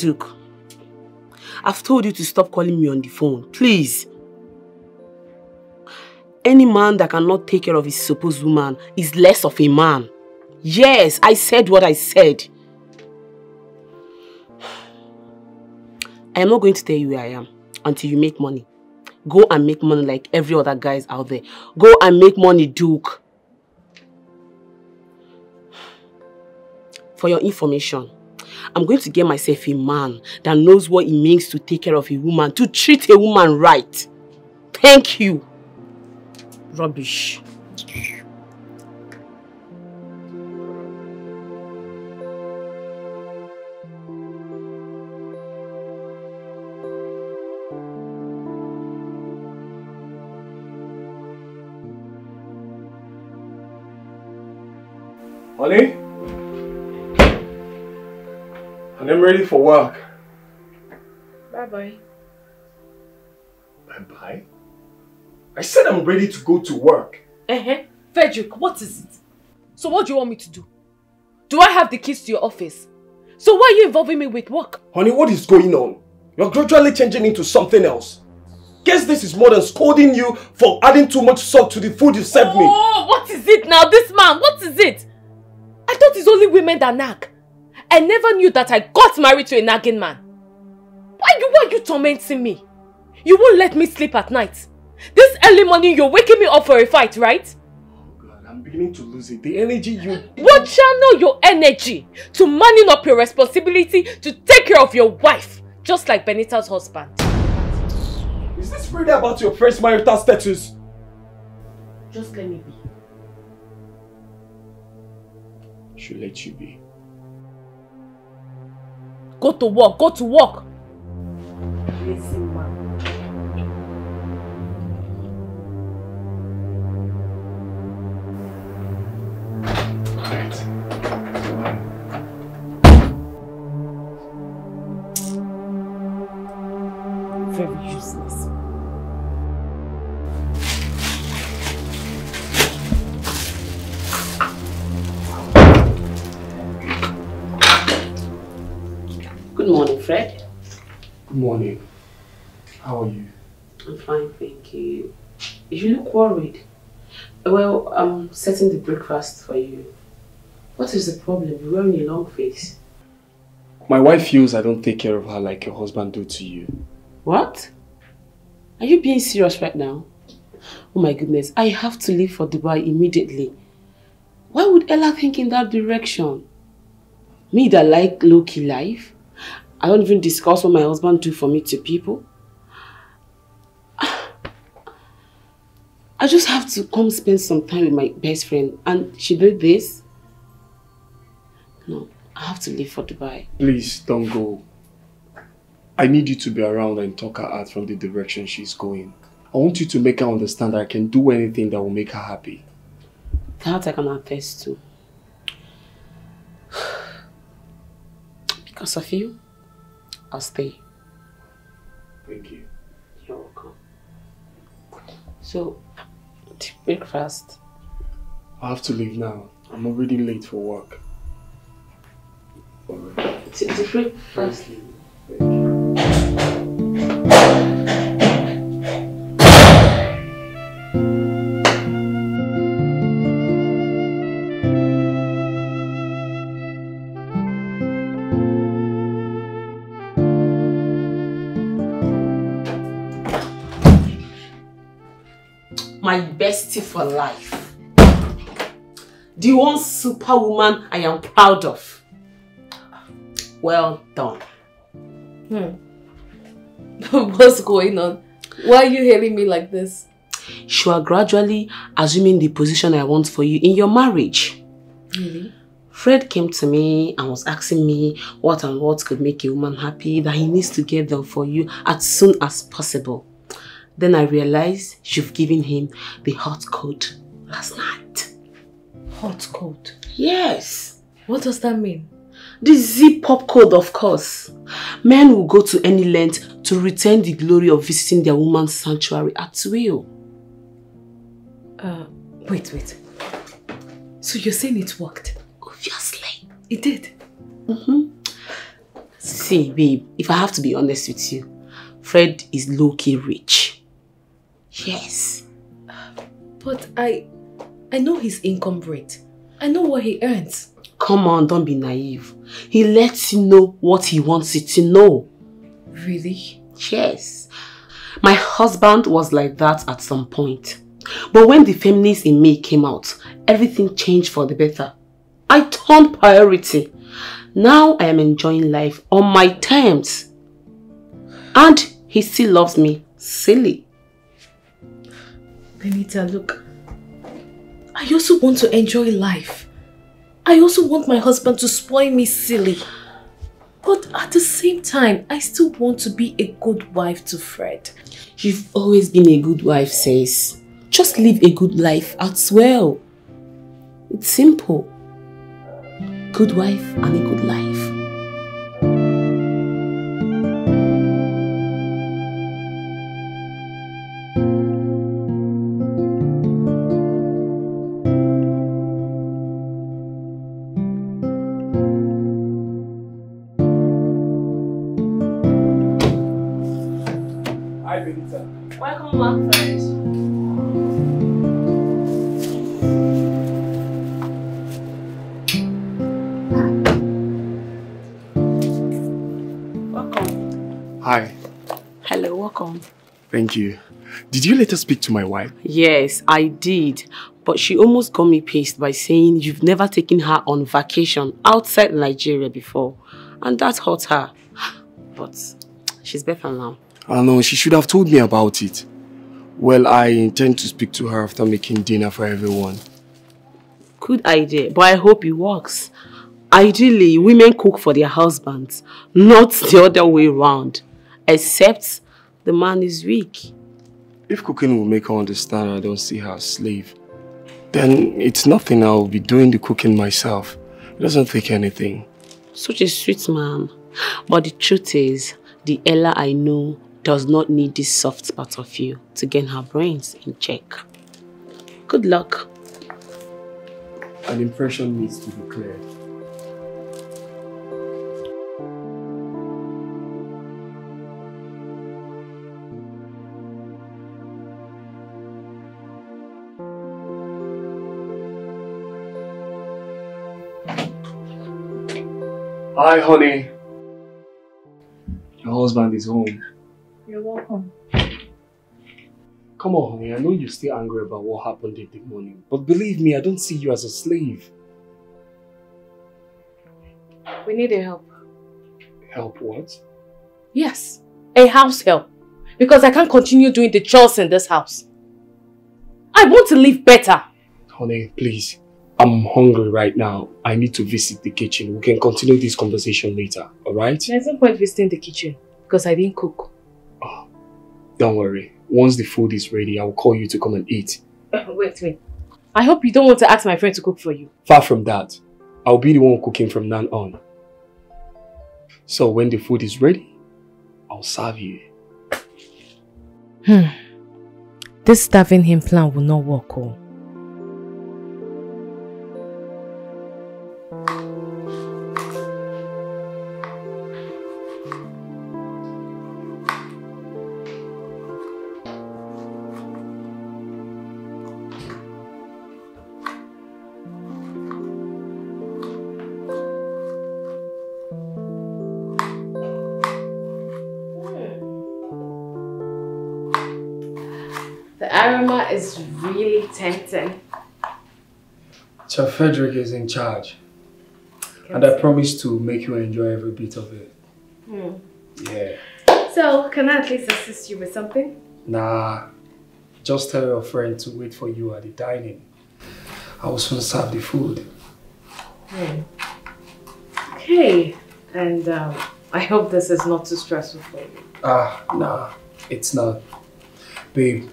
[SPEAKER 2] Duke, I've told you to stop calling me on the phone. Please. Any man that cannot take care of his supposed woman is less of a man. Yes, I said what I said. I am not going to tell you where I am until you make money. Go and make money like every other guys out there. Go and make money, Duke. For your information, I'm going to get myself a man that knows what it means to take care of a woman, to treat a woman right. Thank you. Rubbish.
[SPEAKER 5] Honey? I'm ready for work.
[SPEAKER 4] Bye-bye.
[SPEAKER 5] Bye-bye? I said I'm ready to go to work.
[SPEAKER 4] Uh-huh. Frederick, what is it? So what do you want me to do? Do I have the keys to your office? So why are you involving me with work?
[SPEAKER 5] Honey, what is going on? You're gradually changing into something else. Guess this is more than scolding you for adding too much salt to the food you served me.
[SPEAKER 4] Oh, what is it now? This man, what is it? I thought it's only women that nag. I never knew that I got married to a nagging man. Why you, why you tormenting me? You won't let me sleep at night. This early morning you're waking me up for a fight, right?
[SPEAKER 5] Oh God, I'm beginning to lose it. The energy you...
[SPEAKER 4] What channel your energy to manning up your responsibility to take care of your wife, just like Benita's husband.
[SPEAKER 5] Is this really about your first marital status?
[SPEAKER 4] Just let me be.
[SPEAKER 5] Should let you be.
[SPEAKER 4] Go to work, go to work. Listen, man. Very
[SPEAKER 2] morning.
[SPEAKER 5] How are you?
[SPEAKER 2] I'm fine, thank you. You look worried. Well, I'm setting the breakfast for you. What is the problem? You're wearing a long face.
[SPEAKER 5] My wife feels I don't take care of her like your husband do to you.
[SPEAKER 2] What? Are you being serious right now? Oh my goodness, I have to leave for Dubai immediately. Why would Ella think in that direction? Me that like low-key life? I don't even discuss what my husband do for me to people. I just have to come spend some time with my best friend and she did this? No, I have to leave for Dubai.
[SPEAKER 5] Please, don't go. I need you to be around and talk her out from the direction she's going. I want you to make her understand that I can do anything that will make her happy.
[SPEAKER 2] That I can attest to. Because of you, I'll stay.
[SPEAKER 5] Thank you.
[SPEAKER 2] You're welcome. So, the breakfast.
[SPEAKER 5] I have to leave now. I'm already late for work.
[SPEAKER 2] The, the breakfast. My bestie for life. The one superwoman I am proud of. Well done. Hmm.
[SPEAKER 4] What's going on? Why are you hailing me like this?
[SPEAKER 2] You are gradually assuming the position I want for you in your marriage.
[SPEAKER 4] Really?
[SPEAKER 2] Fred came to me and was asking me what and what could make a woman happy that he needs to get them for you as soon as possible. Then I realized you've given him the hot code last night.
[SPEAKER 4] Hot cold.
[SPEAKER 2] Yes.
[SPEAKER 4] What does that mean?
[SPEAKER 2] The zip-up code, of course. Men will go to any length to retain the glory of visiting their woman's sanctuary at will.
[SPEAKER 4] Uh, wait, wait. So you're saying it worked?
[SPEAKER 2] Obviously.
[SPEAKER 4] It did?
[SPEAKER 2] Mm-hmm. See See, babe, if I have to be honest with you, Fred is low-key rich. Yes.
[SPEAKER 4] But I, I know his income rate. I know what he earns.
[SPEAKER 2] Come on, don't be naive. He lets you know what he wants you to know.
[SPEAKER 4] Really?
[SPEAKER 2] Yes. My husband was like that at some point. But when the feminist in me came out, everything changed for the better. I turned priority. Now I am enjoying life on my terms. And he still loves me. Silly.
[SPEAKER 4] Benita, look. I also want to enjoy life. I also want my husband to spoil me silly. But at the same time, I still want to be a good wife to Fred.
[SPEAKER 2] You've always been a good wife, says. Just live a good life as well. It's simple. Good wife and a good life.
[SPEAKER 6] Hi, Benita.
[SPEAKER 2] Welcome back. Welcome.
[SPEAKER 5] Hi.
[SPEAKER 2] Hello, welcome.
[SPEAKER 5] Thank you. Did you let later speak to my wife?
[SPEAKER 2] Yes, I did. But she almost got me pissed by saying you've never taken her on vacation outside Nigeria before. And that hurt her. But she's better now.
[SPEAKER 5] I know, she should have told me about it. Well, I intend to speak to her after making dinner for everyone.
[SPEAKER 2] Good idea, but I hope it works. Ideally, women cook for their husbands, not the other way around. Except the man is weak.
[SPEAKER 5] If cooking will make her understand I don't see her as slave, then it's nothing. I'll be doing the cooking myself. It doesn't take anything.
[SPEAKER 2] Such a sweet man. But the truth is, the Ella I know does not need this soft part of you to gain her brains in check. Good luck.
[SPEAKER 5] An impression needs to be cleared. Hi, honey. Your husband is home.
[SPEAKER 4] You're welcome.
[SPEAKER 5] Come on, honey. I know you're still angry about what happened in the morning, but believe me, I don't see you as a slave.
[SPEAKER 4] We need your help.
[SPEAKER 5] Help what?
[SPEAKER 4] Yes, a house help. Because I can't continue doing the chores in this house. I want to live better.
[SPEAKER 5] Honey, please. I'm hungry right now. I need to visit the kitchen. We can continue this conversation later, alright?
[SPEAKER 4] There's no point visiting the kitchen because I didn't cook.
[SPEAKER 5] Don't worry. Once the food is ready, I'll call you to come and eat.
[SPEAKER 4] wait, wait. I hope you don't want to ask my friend to cook for you.
[SPEAKER 5] Far from that, I'll be the one cooking from now on. So when the food is ready, I'll serve you.
[SPEAKER 4] Hmm. This starving him plan will not work, oh.
[SPEAKER 3] The aroma is really tempting.
[SPEAKER 5] Chef Frederick is in charge. And I promise to make you enjoy every bit of it.
[SPEAKER 3] Hmm.
[SPEAKER 5] Yeah.
[SPEAKER 3] So, can I at least assist you with something?
[SPEAKER 5] Nah, just tell your friend to wait for you at the dining. I will soon serve the food.
[SPEAKER 3] Hmm. Okay, and um, I hope this is not too stressful for you.
[SPEAKER 5] Ah, nah, it's not. Babe,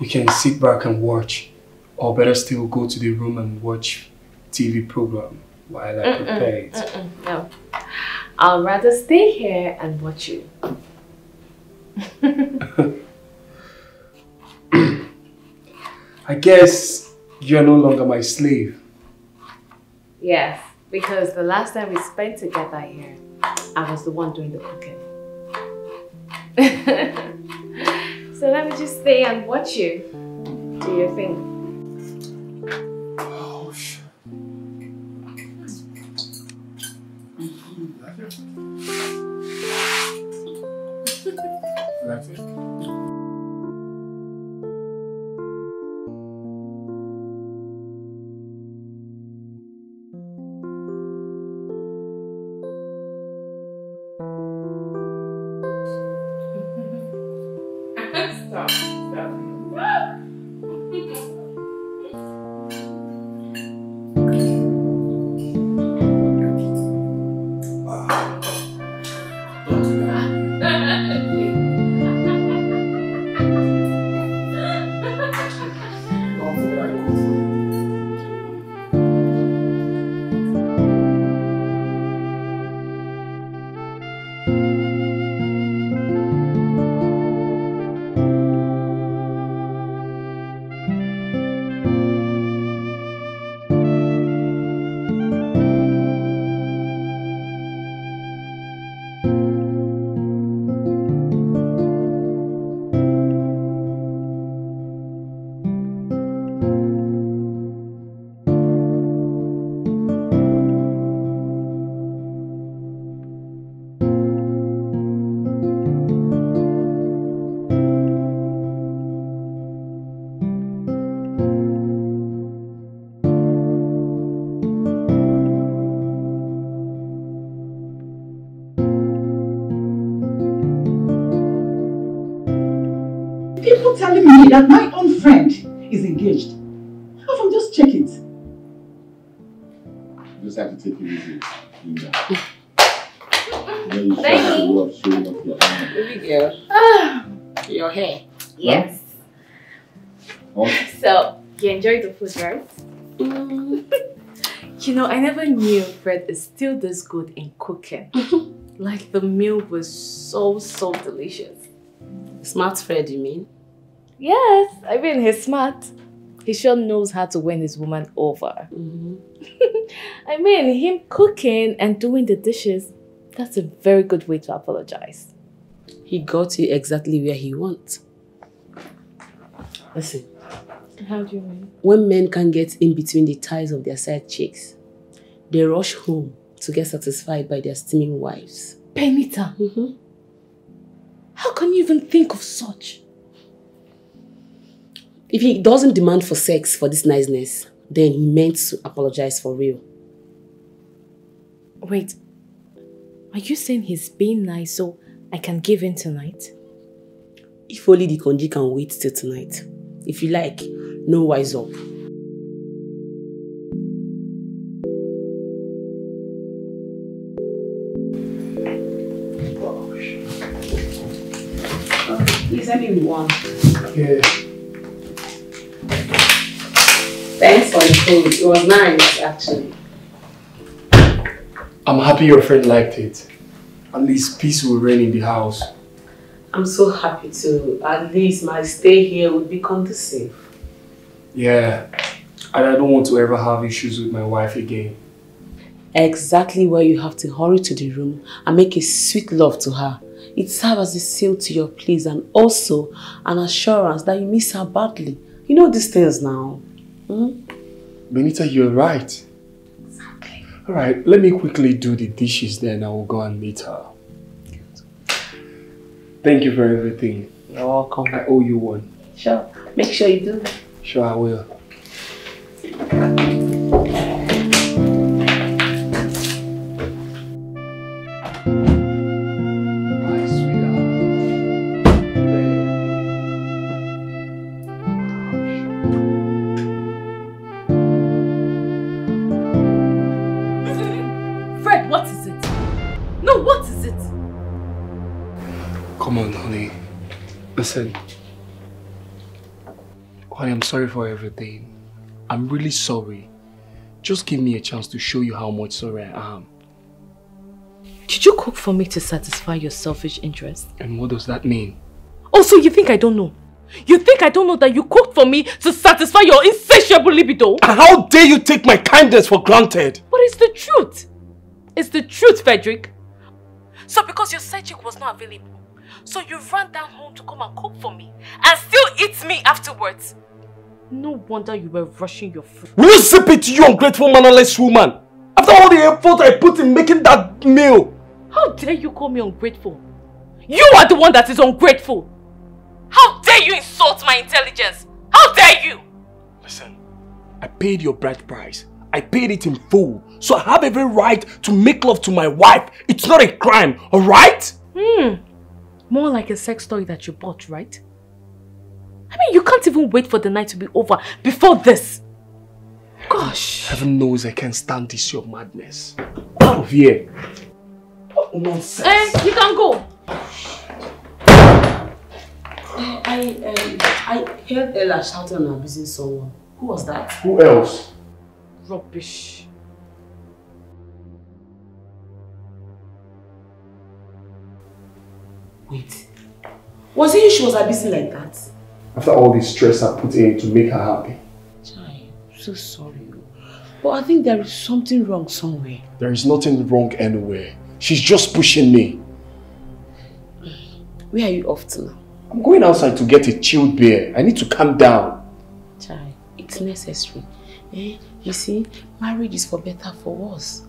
[SPEAKER 5] you can sit back and watch. Or better still, go to the room and watch TV program while I
[SPEAKER 3] Mm-mm,
[SPEAKER 5] prepare it.
[SPEAKER 3] no. I'll rather stay here and watch you.
[SPEAKER 5] I guess you're no longer my slave.
[SPEAKER 3] Yes, because the last time we spent together here,
[SPEAKER 4] I was the one doing the cooking. so let me just stay and watch you do your thing.
[SPEAKER 8] Telling me that my own friend is engaged. How come just check it?
[SPEAKER 9] You just have to take it easy. Linda. Then you
[SPEAKER 4] Thank you.
[SPEAKER 9] to love showing off your.
[SPEAKER 2] Baby girl, your hair.
[SPEAKER 4] Yes.
[SPEAKER 9] Oh,
[SPEAKER 4] So, you enjoyed the food, right? Mm. you know, I never knew Fred is still this good in cooking. like, the meal was so, so delicious.
[SPEAKER 2] Smart Fred, you mean?
[SPEAKER 4] Yes, I mean, he's smart. He sure knows how to win his woman over.
[SPEAKER 2] Mm-hmm.
[SPEAKER 4] I mean, him cooking and doing the dishes, that's a very good way to apologize.
[SPEAKER 2] He got you exactly where he wants. Listen,
[SPEAKER 4] How do you mean?
[SPEAKER 2] when men can't get in between the thighs of their side chicks, they rush home to get satisfied by their steaming wives.
[SPEAKER 4] Benita,
[SPEAKER 2] Mm-hmm.
[SPEAKER 4] how can you even think of such?
[SPEAKER 2] If he doesn't demand for sex for this niceness, then he meant to apologize for real.
[SPEAKER 4] Wait, are you saying he's being nice so I can give in tonight?
[SPEAKER 2] If only the conji can wait till tonight. If you like, no wise up. Please let me one.
[SPEAKER 5] Yeah.
[SPEAKER 2] Thanks for the food. It was nice, actually.
[SPEAKER 5] I'm happy your friend liked it. At least peace will reign in the house.
[SPEAKER 2] I'm so happy to. At least my stay here would be conducive.
[SPEAKER 5] Yeah. And I don't want to ever have issues with my wife again.
[SPEAKER 2] Exactly where you have to hurry to the room and make a sweet love to her. It serves as a seal to your pleas and also an assurance that you miss her badly. You know these things now. Hmm?
[SPEAKER 5] Benita, you're right. Exactly. Alright, let me quickly do the dishes then I will go and meet her. Thank you for everything.
[SPEAKER 2] You're welcome.
[SPEAKER 5] I owe you one.
[SPEAKER 2] Sure. Make sure you do.
[SPEAKER 5] Sure, I will. Listen. Honey, I'm sorry for everything. I'm really sorry. Just give me a chance to show you how much sorry I am.
[SPEAKER 4] Did you cook for me to satisfy your selfish interest?
[SPEAKER 5] And what does that mean?
[SPEAKER 4] Also, you think I don't know? You think I don't know that you cooked for me to satisfy your insatiable libido?
[SPEAKER 5] And how dare you take my kindness for granted?
[SPEAKER 4] But it's the truth. It's the truth, Frederick. So because your side chick was not available, so you ran down home to come and cook for me and still eat me afterwards. No wonder you were rushing your food.
[SPEAKER 10] Will you zip it, you ungrateful, mannerless woman? After all the effort I put in making that meal.
[SPEAKER 4] How dare you call me ungrateful? You are the one that is ungrateful. How dare you insult my intelligence? How dare you?
[SPEAKER 10] Listen, I paid your bride price. I paid it in full. So I have every right to make love to my wife. It's not a crime, alright?
[SPEAKER 4] Hmm. More like a sex toy that you bought, right? I mean, you can't even wait for the night to be over before this. Gosh.
[SPEAKER 10] Heaven knows I can't stand this your madness. Out of here. What nonsense.
[SPEAKER 4] Eh, you can go.
[SPEAKER 2] I, um, I heard Ella shouting and abusing someone. Who was that?
[SPEAKER 1] Who else?
[SPEAKER 4] Rubbish.
[SPEAKER 2] Wait. Was it you she was abusing like that?
[SPEAKER 1] After all the stress I put in to make her happy.
[SPEAKER 2] Chai, I'm so sorry. But I think there is something wrong somewhere.
[SPEAKER 10] There is nothing wrong anywhere. She's just pushing me.
[SPEAKER 2] Where are you off to now?
[SPEAKER 10] I'm going outside to get a chilled beer. I need to calm down.
[SPEAKER 2] Chai, it's necessary. Eh? You see, marriage is for better, for worse.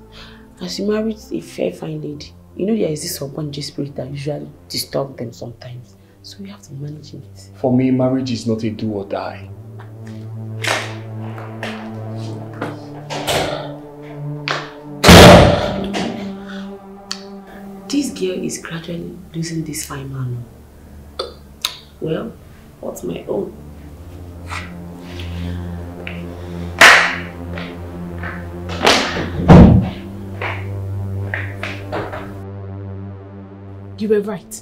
[SPEAKER 2] As you married a fair, fine lady, you know there is this subconscious spirit that usually disturb them sometimes. So we have to manage it.
[SPEAKER 10] For me, marriage is not a do or die.
[SPEAKER 2] This girl is gradually losing this fine man. Well, what's my own?
[SPEAKER 4] You were right.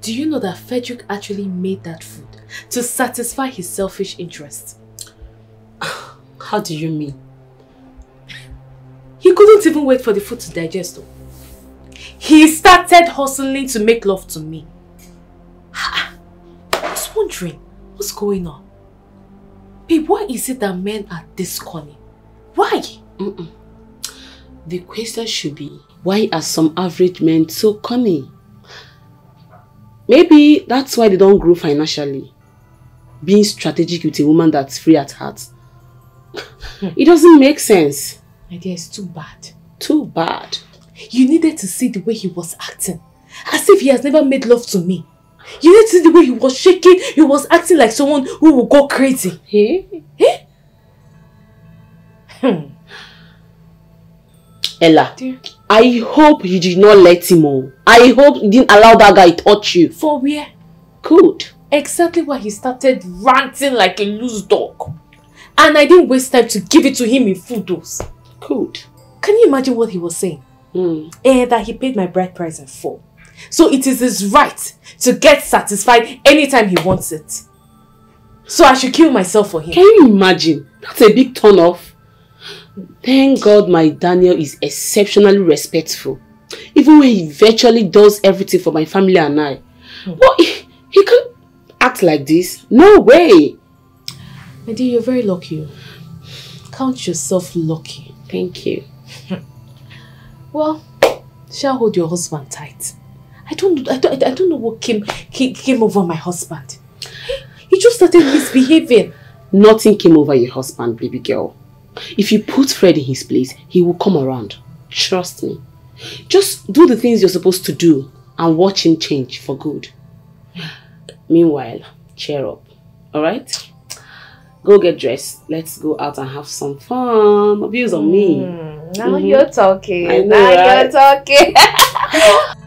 [SPEAKER 4] Do you know that Frederick actually made that food to satisfy his selfish interests?
[SPEAKER 2] How do you mean?
[SPEAKER 4] He couldn't even wait for the food to digest. Though. He started hustling to make love to me. I was wondering, what's going on? Babe, why is it that men are this corny? Why?
[SPEAKER 2] Mm -mm. The question should be, why are some average men so corny? Maybe that's why they don't grow financially. Being strategic with a woman that's free at heart. it doesn't make sense.
[SPEAKER 4] My dear, it's too bad.
[SPEAKER 2] Too bad.
[SPEAKER 4] You needed to see the way he was acting. As if he has never made love to me. You need to see the way he was shaking. He was acting like someone who will go crazy.
[SPEAKER 2] Hey?
[SPEAKER 4] Eh?
[SPEAKER 2] Hmm. Ella,
[SPEAKER 4] Dear.
[SPEAKER 2] I hope you did not let him on. I hope you didn't allow that guy to touch you.
[SPEAKER 4] For where?
[SPEAKER 2] Good.
[SPEAKER 4] Exactly why he started ranting like a loose dog. And I didn't waste time to give it to him in full dose.
[SPEAKER 2] Good.
[SPEAKER 4] Can you imagine what he was saying?
[SPEAKER 2] Hmm.
[SPEAKER 4] Eh, that he paid my bride price in full. So it is his right to get satisfied anytime he wants it. So I should kill myself for him.
[SPEAKER 2] Can you imagine? That's a big turn off. Thank God my Daniel is exceptionally respectful. Even when he virtually does everything for my family and I. Hmm. But he, he can't act like this. No way.
[SPEAKER 4] My dear, you're very lucky. Count yourself lucky.
[SPEAKER 2] Thank you.
[SPEAKER 4] Well, shall hold your husband tight. I don't, I don't, I don't know what came, came, came over my husband. He just started misbehaving.
[SPEAKER 2] Nothing came over your husband, baby girl. If you put Fred in his place, he will come around. Trust me. Just do the things you're supposed to do and watch him change for good. Meanwhile, cheer up. Alright? Go get dressed. Let's go out and have some fun. Abuse on me.
[SPEAKER 3] Now
[SPEAKER 2] Mhm.
[SPEAKER 3] you're talking.
[SPEAKER 2] Know,
[SPEAKER 3] now
[SPEAKER 2] right?
[SPEAKER 3] you're talking.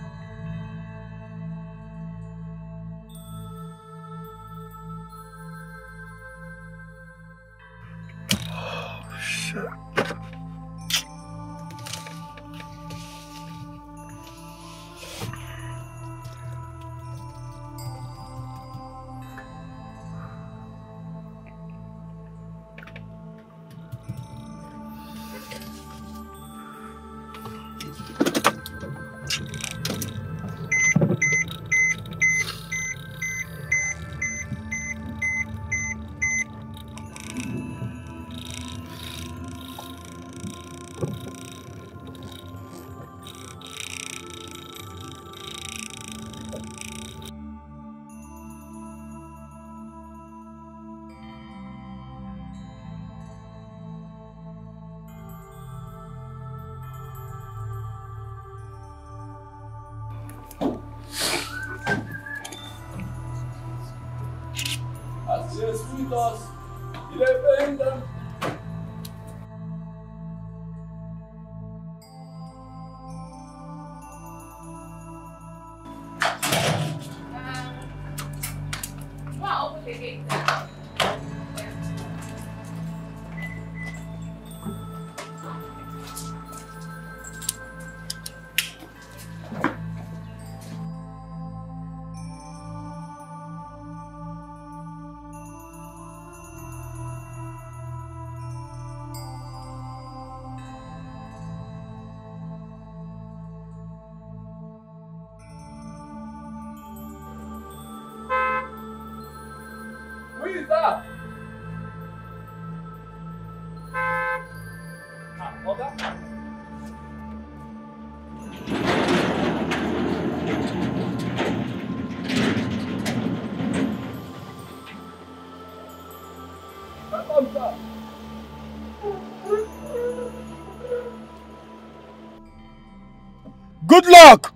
[SPEAKER 5] Good luck!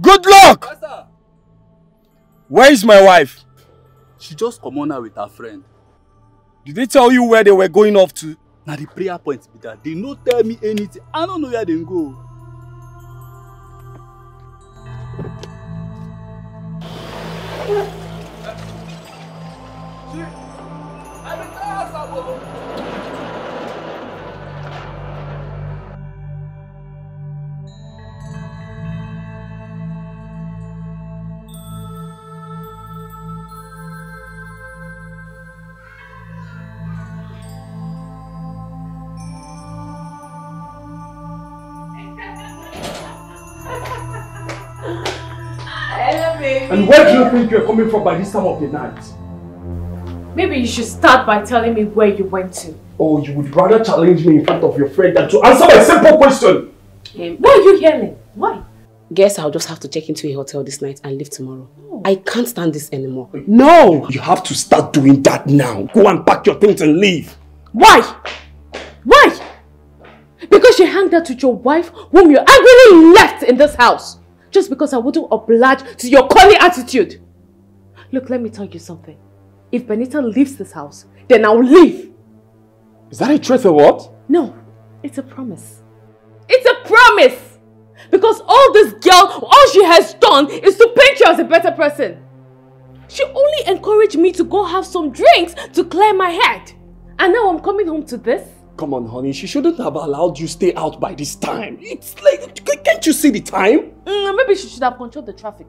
[SPEAKER 5] Good luck! Where is my wife?
[SPEAKER 6] She just come on now with her friend.
[SPEAKER 5] Did they tell you where they were going off to?
[SPEAKER 6] Na the prayer point be that. They no tell me anything. I no know where dem go.
[SPEAKER 5] And where do you think you're coming from by this time of the night?
[SPEAKER 2] Maybe you should start by telling me where you went to.
[SPEAKER 5] Or you would rather challenge me in front of your friend than to answer my simple question?
[SPEAKER 2] Um, why are you yelling? Why? Guess I'll just have to check into a hotel this night and leave tomorrow. I can't stand this anymore.
[SPEAKER 5] No! You have to start doing that now. Go and pack your things and leave.
[SPEAKER 2] Why? Why? Because you hanged out with your wife whom you angrily left in this house. Just because I wouldn't oblige to your corny attitude. Look, let me tell you something. If Benita leaves this house, then I'll leave.
[SPEAKER 5] Is that a threat or what?
[SPEAKER 2] No, it's a promise. It's a promise! Because all this girl, all she has done is to paint you as a better person. She only encouraged me to go have some drinks to clear my head. And now I'm coming home to this?
[SPEAKER 5] Come on, honey. She shouldn't have allowed you stay out by this time. It's like, can't you see the time?
[SPEAKER 2] Mm, maybe she should have controlled the traffic.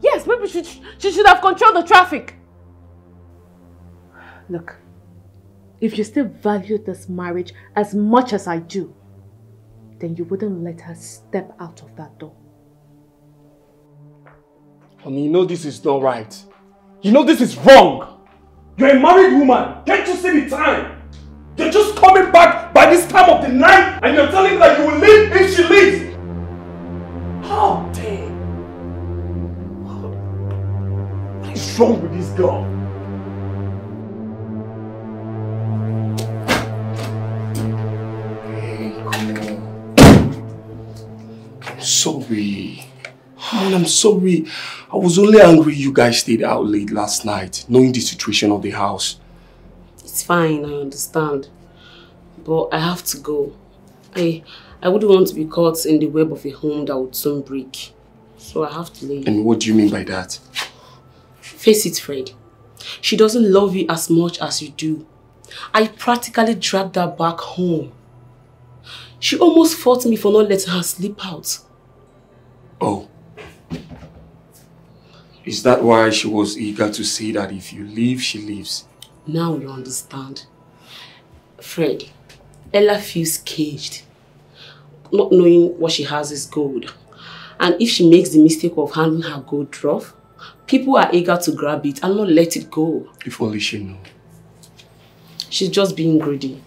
[SPEAKER 2] Yes, maybe she, she should have controlled the traffic. Look, if you still value this marriage as much as I do, then you wouldn't let her step out of that door.
[SPEAKER 5] Honey, you know this is not right. You know this is wrong. You're a married woman. Can't you see the time? You're just coming back by this time of the night and you're telling me that you will leave if she leaves. How dare? What is wrong with this girl?
[SPEAKER 11] I'm sorry. Man, I'm sorry. I was only angry you guys stayed out late last night, knowing the situation of the house.
[SPEAKER 2] It's fine, I understand. But I have to go. I I wouldn't want to be caught in the web of a home that would soon break. So I have to leave.
[SPEAKER 11] And what do you mean by that?
[SPEAKER 2] Face it, Fred. She doesn't love you as much as you do. I practically dragged her back home. She almost fought me for not letting her sleep out.
[SPEAKER 11] Oh. Is that why she was eager to say that if you leave, she leaves?
[SPEAKER 2] Now you understand. Fred, Ella feels caged. Not knowing what she has is gold. And if she makes the mistake of handing her gold rough, people are eager to grab it and not let it go.
[SPEAKER 11] If only she knew.
[SPEAKER 2] She's just being greedy.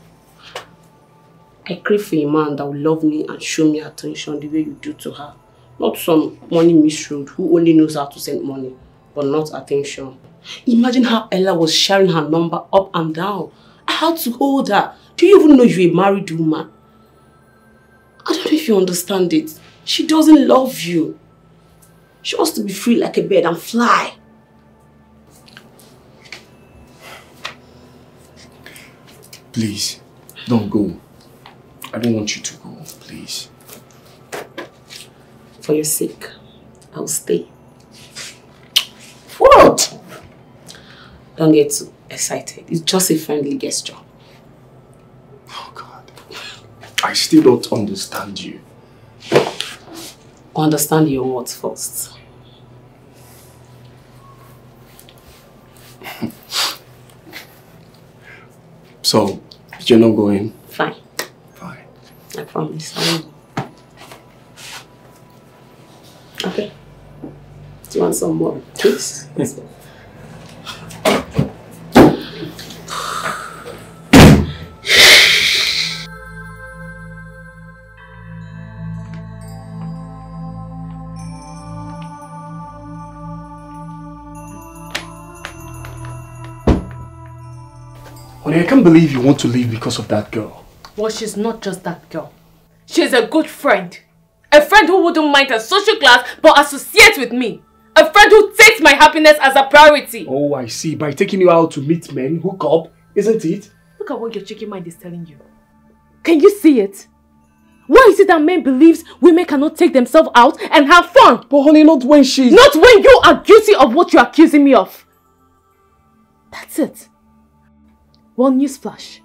[SPEAKER 2] I crave for a man that will love me and show me attention the way you do to her. Not some money misroad who only knows how to send money, but not attention. Imagine how Ella was sharing her number up and down. I had to hold her. Do you even know you're a married woman? I don't know if you understand it. She doesn't love you. She wants to be free like a bird and fly.
[SPEAKER 5] Please, don't go. I don't want you to go, please.
[SPEAKER 2] For your sake, I'll stay.
[SPEAKER 5] What?
[SPEAKER 2] Don't get too excited. It's just a friendly gesture. Oh, God.
[SPEAKER 5] I still don't understand you.
[SPEAKER 2] Understand your words first.
[SPEAKER 5] So, you're not going?
[SPEAKER 2] Fine.
[SPEAKER 5] Fine.
[SPEAKER 2] I promise. I will. Okay. Do you want some more? Please? Let's go.
[SPEAKER 5] Honey, I can't believe you want to leave because of that girl.
[SPEAKER 4] Well, she's not just that girl. She's a good friend. A friend who wouldn't mind her social class but associate with me. A friend who takes my happiness as a priority.
[SPEAKER 5] Oh, I see. By taking you out to meet men, hook up, isn't it?
[SPEAKER 4] Look at what your chicken mind is telling you. Can you see it? Why is it that men believes women cannot take themselves out and have fun?
[SPEAKER 5] But honey, not when she...
[SPEAKER 4] Not when you are guilty of what you're accusing me of. That's it. One newsflash.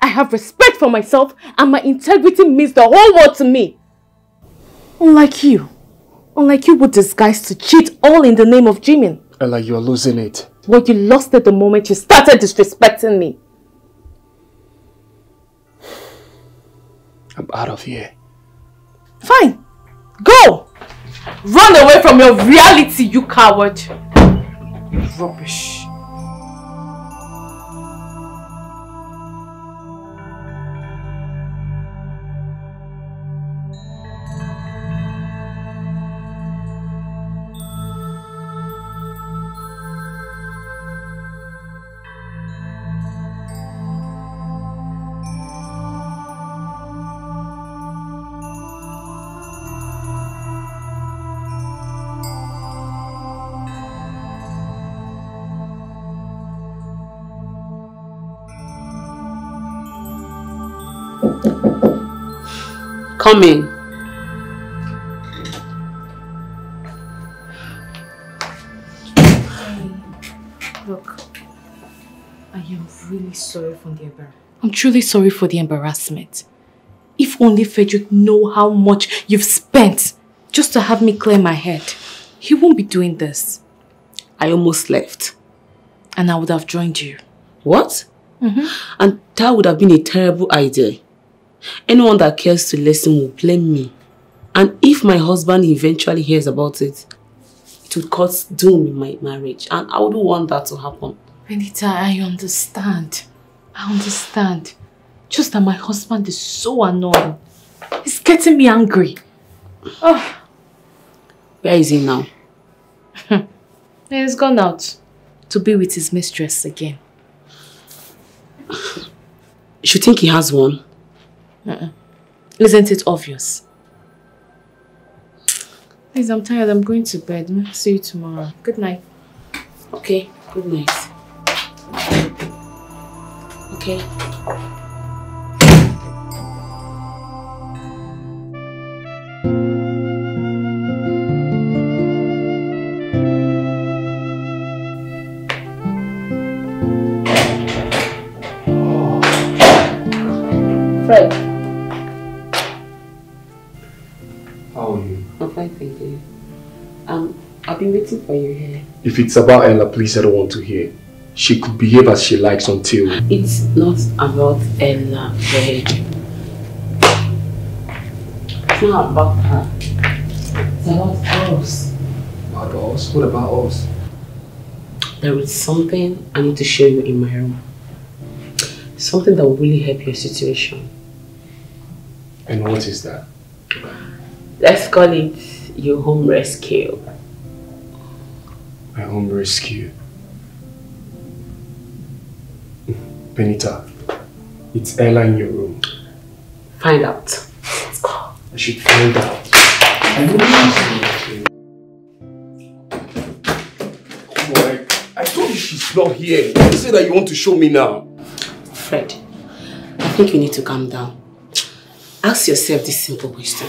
[SPEAKER 4] I have respect for myself and my integrity means the whole world to me. Unlike you. Unlike you would disguise to cheat all in the name of Jimin.
[SPEAKER 5] Ella, you're losing it.
[SPEAKER 4] Well, you lost it the moment you started disrespecting me.
[SPEAKER 5] I'm out of here.
[SPEAKER 4] Fine. Go! Run away from your reality, you coward. You rubbish.
[SPEAKER 2] Come in.
[SPEAKER 4] Look, I am really sorry for the embarrassment. I'm truly sorry for the embarrassment. If only Frederick know how much you've spent just to have me clear my head, he won't be doing this.
[SPEAKER 2] I almost left.
[SPEAKER 4] And I would have joined you.
[SPEAKER 2] What?
[SPEAKER 4] Mm-hmm.
[SPEAKER 2] And that would have been a terrible idea. Anyone that cares to listen will blame me. And if my husband eventually hears about it, it would cause doom in my marriage. And I wouldn't want that to happen.
[SPEAKER 4] Anita, I understand. I understand. Just that my husband is so annoying. He's getting me angry. Oh.
[SPEAKER 2] Where is he now?
[SPEAKER 4] He's gone out to be with his mistress again.
[SPEAKER 2] You think he has one?
[SPEAKER 4] Uh -uh. Isn't it obvious? Please, I'm tired. I'm going to bed. See you tomorrow. Good night.
[SPEAKER 2] Okay, good night. Okay.
[SPEAKER 5] If it's about Ella, please, I don't want to hear. She could behave as she likes until...
[SPEAKER 2] It's not about Ella, Fred. It's not about her. It's about us.
[SPEAKER 5] About us? What about us?
[SPEAKER 2] There is something I need to show you in my room. Something that will really help your situation.
[SPEAKER 5] And what is that?
[SPEAKER 2] Let's call it your home rescue.
[SPEAKER 5] My home rescue. Benita, it's Ella in your room.
[SPEAKER 2] Find out.
[SPEAKER 5] Let's go. I should find out. I know she's not here. I told you she's not here. You say that you want to show me now?
[SPEAKER 2] Fred, I think you need to calm down. Ask yourself this simple question.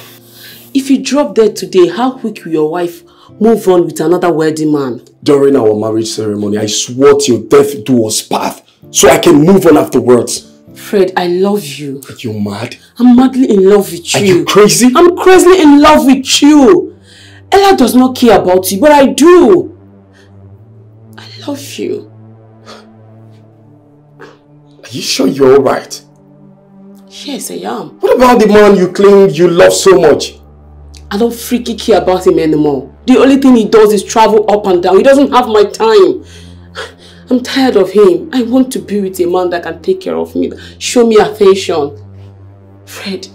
[SPEAKER 2] If you drop dead today, how quick will your wife move on with another wealthy man?
[SPEAKER 10] During our marriage ceremony, I swore till death do us part so I can move on afterwards.
[SPEAKER 2] Fred, I love you.
[SPEAKER 10] Are you mad?
[SPEAKER 2] I'm madly in love with you.
[SPEAKER 10] Are you crazy?
[SPEAKER 2] I'm crazily in love with you. Ella does not care about you, but I do. I love you.
[SPEAKER 10] Are you sure you're alright?
[SPEAKER 2] Yes, I am.
[SPEAKER 10] What about the man you claim you love so much?
[SPEAKER 2] I don't freaky care about him anymore. The only thing he does is travel up and down. He doesn't have my time. I'm tired of him. I want to be with a man that can take care of me, show me affection. Fred,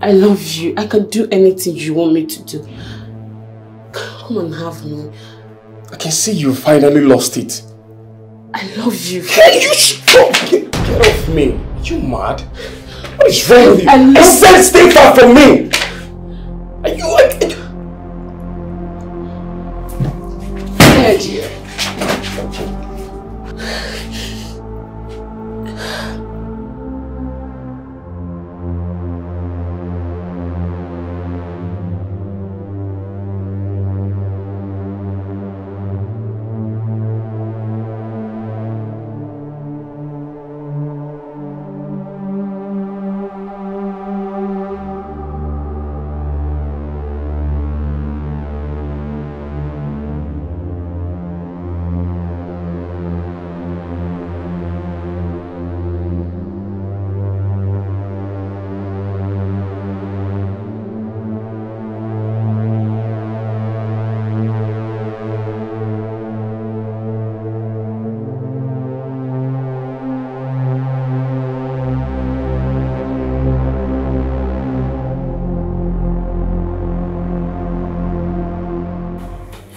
[SPEAKER 2] I love you. I can do anything you want me to do. Come and have me.
[SPEAKER 10] I can see you finally lost it.
[SPEAKER 2] I love you.
[SPEAKER 10] Hey, you stop! Get, get off me. Are you mad? What is wrong with you?
[SPEAKER 2] I love
[SPEAKER 10] I said stay far from me!
[SPEAKER 2] Fred.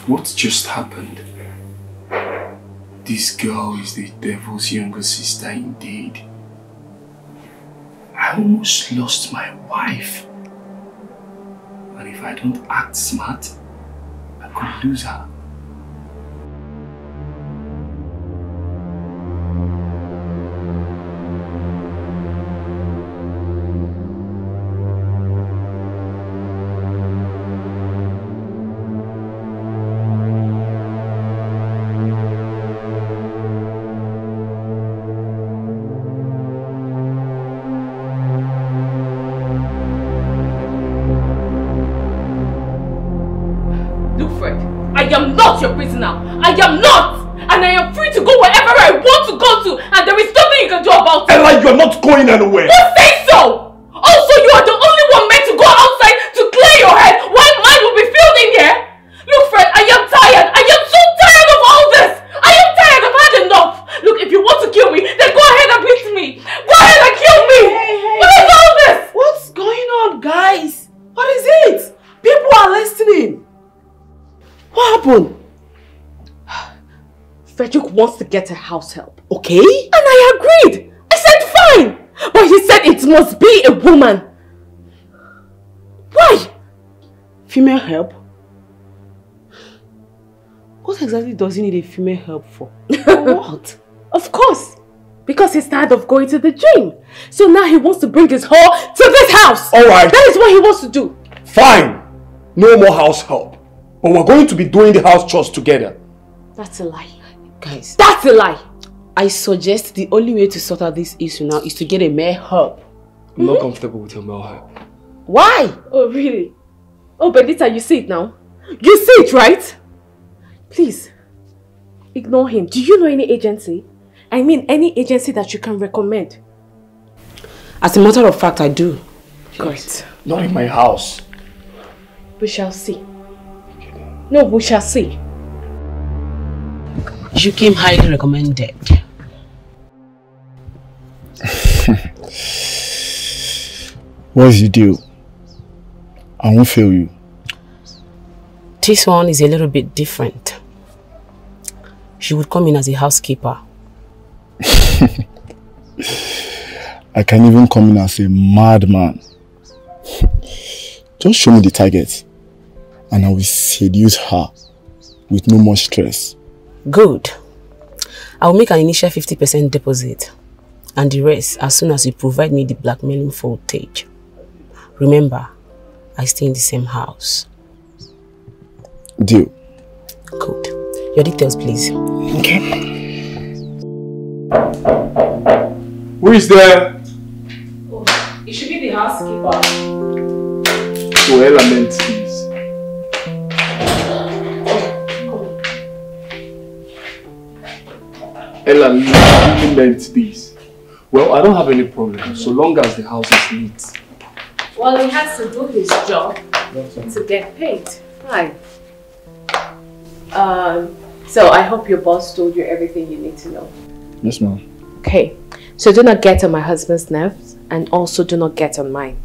[SPEAKER 5] What just happened? This girl is the devil's younger sister indeed. I almost lost my wife. And if I don't act smart, I could lose her.
[SPEAKER 4] Prisoner. I am not! And I am free to go wherever I want to go to, and there is nothing you can do about it.
[SPEAKER 10] Ella, you're not going anywhere!
[SPEAKER 4] Get a house help.
[SPEAKER 2] Okay.
[SPEAKER 4] And I agreed. I said fine. But he said it must be a woman. Why?
[SPEAKER 2] Female help? What exactly does he need a female help for?
[SPEAKER 4] what? Of course. Because he's tired of going to the gym. So now he wants to bring his whore to this house.
[SPEAKER 10] Alright.
[SPEAKER 4] That is what he wants to do.
[SPEAKER 10] Fine! No more house help. But we're going to be doing the house chores together.
[SPEAKER 4] That's a lie.
[SPEAKER 2] Guys,
[SPEAKER 4] That's a lie.
[SPEAKER 2] I suggest the only way to sort out this issue now is to get a male help.
[SPEAKER 5] I'm not mm-hmm. comfortable with your male help.
[SPEAKER 2] Why?
[SPEAKER 4] Oh, really? Oh, Benita, you see it now? You see it, right? Please, ignore him. Do you know any agency? I mean, any agency that you can recommend.
[SPEAKER 2] As a matter of fact, I do.
[SPEAKER 4] Great.
[SPEAKER 10] Not in my house.
[SPEAKER 4] We shall see. No, we shall see.
[SPEAKER 2] You came highly recommended.
[SPEAKER 9] What's the deal? I won't fail you.
[SPEAKER 2] This one is a little bit different. She would come in as a housekeeper.
[SPEAKER 9] I can even come in as a madman. Just show me the target and I will seduce her with no more stress.
[SPEAKER 2] Good. I will make an initial 50% deposit. And the rest as soon as you provide me the blackmailing footage. Remember, I stay in the same house.
[SPEAKER 1] Deal.
[SPEAKER 2] Good. Your details, please.
[SPEAKER 1] Okay.
[SPEAKER 10] Who is there?
[SPEAKER 4] Oh, It should be the housekeeper.
[SPEAKER 10] To element, please. Ella, really meant this. Well, I don't have any problem so long as the house is neat.
[SPEAKER 4] Well, he has to do his job to get paid. Right. Um, so I hope your boss told you everything you need to know.
[SPEAKER 10] Yes, ma'am.
[SPEAKER 4] Okay. So do not get on my husband's nerves and also do not get on mine.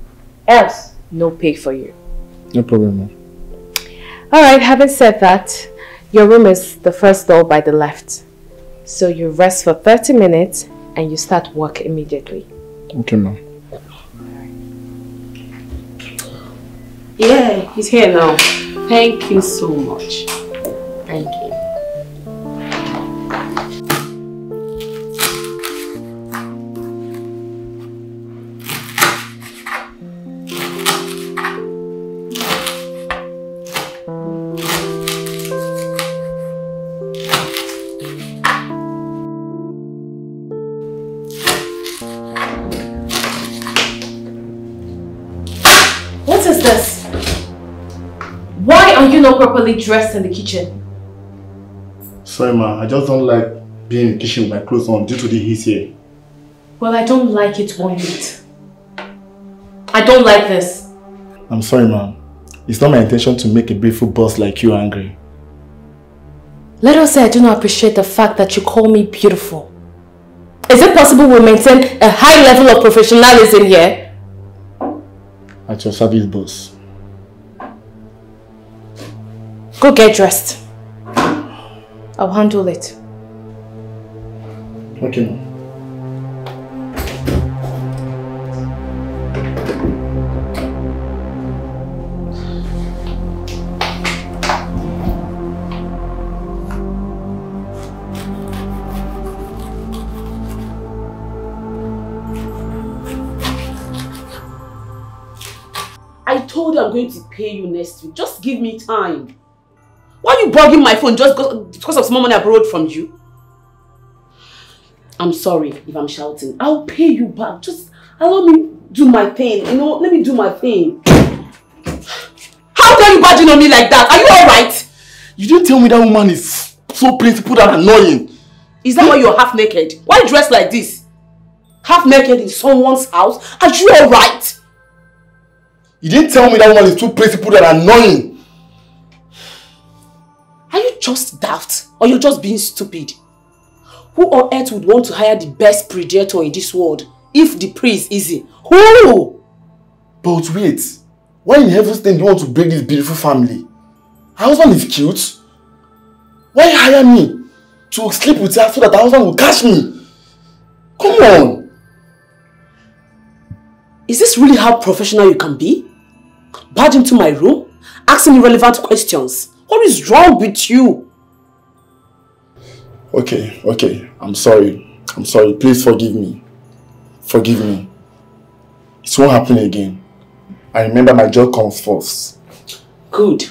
[SPEAKER 4] Else, no pay for you.
[SPEAKER 10] No problem, ma'am.
[SPEAKER 4] Alright, having said that, your room is the first door by the left. So you rest for 30 minutes and you start work immediately.
[SPEAKER 10] Okay, ma'am.
[SPEAKER 2] Yeah, he's here now. Thank you so much.
[SPEAKER 4] Thank you. Not properly dressed in the kitchen?
[SPEAKER 9] Sorry, ma. I just don't like being in the kitchen with my clothes on due to the heat here.
[SPEAKER 4] Well, I don't like it one bit. I don't like this.
[SPEAKER 9] I'm sorry, ma'am. It's not my intention to make a beautiful boss like you angry.
[SPEAKER 4] Let us say I do not appreciate the fact that you call me beautiful. Is it possible we maintain a high level of professionalism here?
[SPEAKER 9] At your service, boss.
[SPEAKER 4] Go get dressed. I'll handle it.
[SPEAKER 9] Okay.
[SPEAKER 2] I told you I'm going to pay you next week. Just give me time. Why are you bugging my phone just because of small money I borrowed from you? I'm sorry if I'm shouting. I'll pay you back. Just allow me do my thing. You know, let me do my thing. How dare you badging on me like that? Are you alright?
[SPEAKER 9] You didn't tell me that woman is so principled and annoying.
[SPEAKER 2] Is that why you're half naked? Why you dressed like this? Half naked in someone's house? Are you alright?
[SPEAKER 9] You didn't tell me that woman is too principled and annoying.
[SPEAKER 2] Just daft or you're just being stupid? Who on earth would want to hire the best predator in this world if the prey is easy? Who?
[SPEAKER 9] But wait, why in heaven's name do you want to break this beautiful family? Her husband is cute. Why hire me to sleep with her so that her husband will catch me? Come on.
[SPEAKER 2] Is this really how professional you can be? Barge into my room, asking irrelevant questions. What is wrong with you?
[SPEAKER 9] Okay, okay. I'm sorry. I'm sorry. Please forgive me. Forgive me. It won't happen again. I remember my job comes first.
[SPEAKER 2] Good.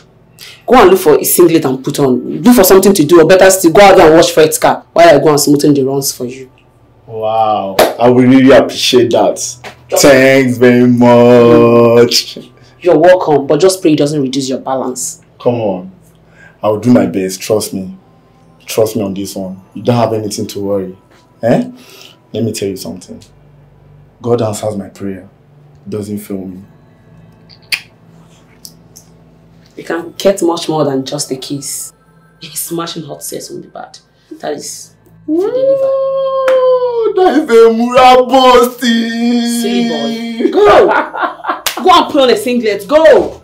[SPEAKER 2] Go and look for a singlet and put on. Look for something to do or better still go out there and wash Fred's car while I go and smoothen the runs for you.
[SPEAKER 9] Wow. I will really appreciate that. Thanks very much.
[SPEAKER 2] You're welcome, but just pray it doesn't reduce your balance.
[SPEAKER 9] Come on. I will do my best. Trust me. Trust me on this one. You don't have anything to worry. Eh? Let me tell you something. God answers my prayer. He doesn't fail me.
[SPEAKER 2] You can get much more than just a kiss. Smashing hot sex will be bad. That is if you deliver.
[SPEAKER 9] Oh, that is a Mura bossy.
[SPEAKER 2] Silly boy. Go! Go and put on a singlet. Go!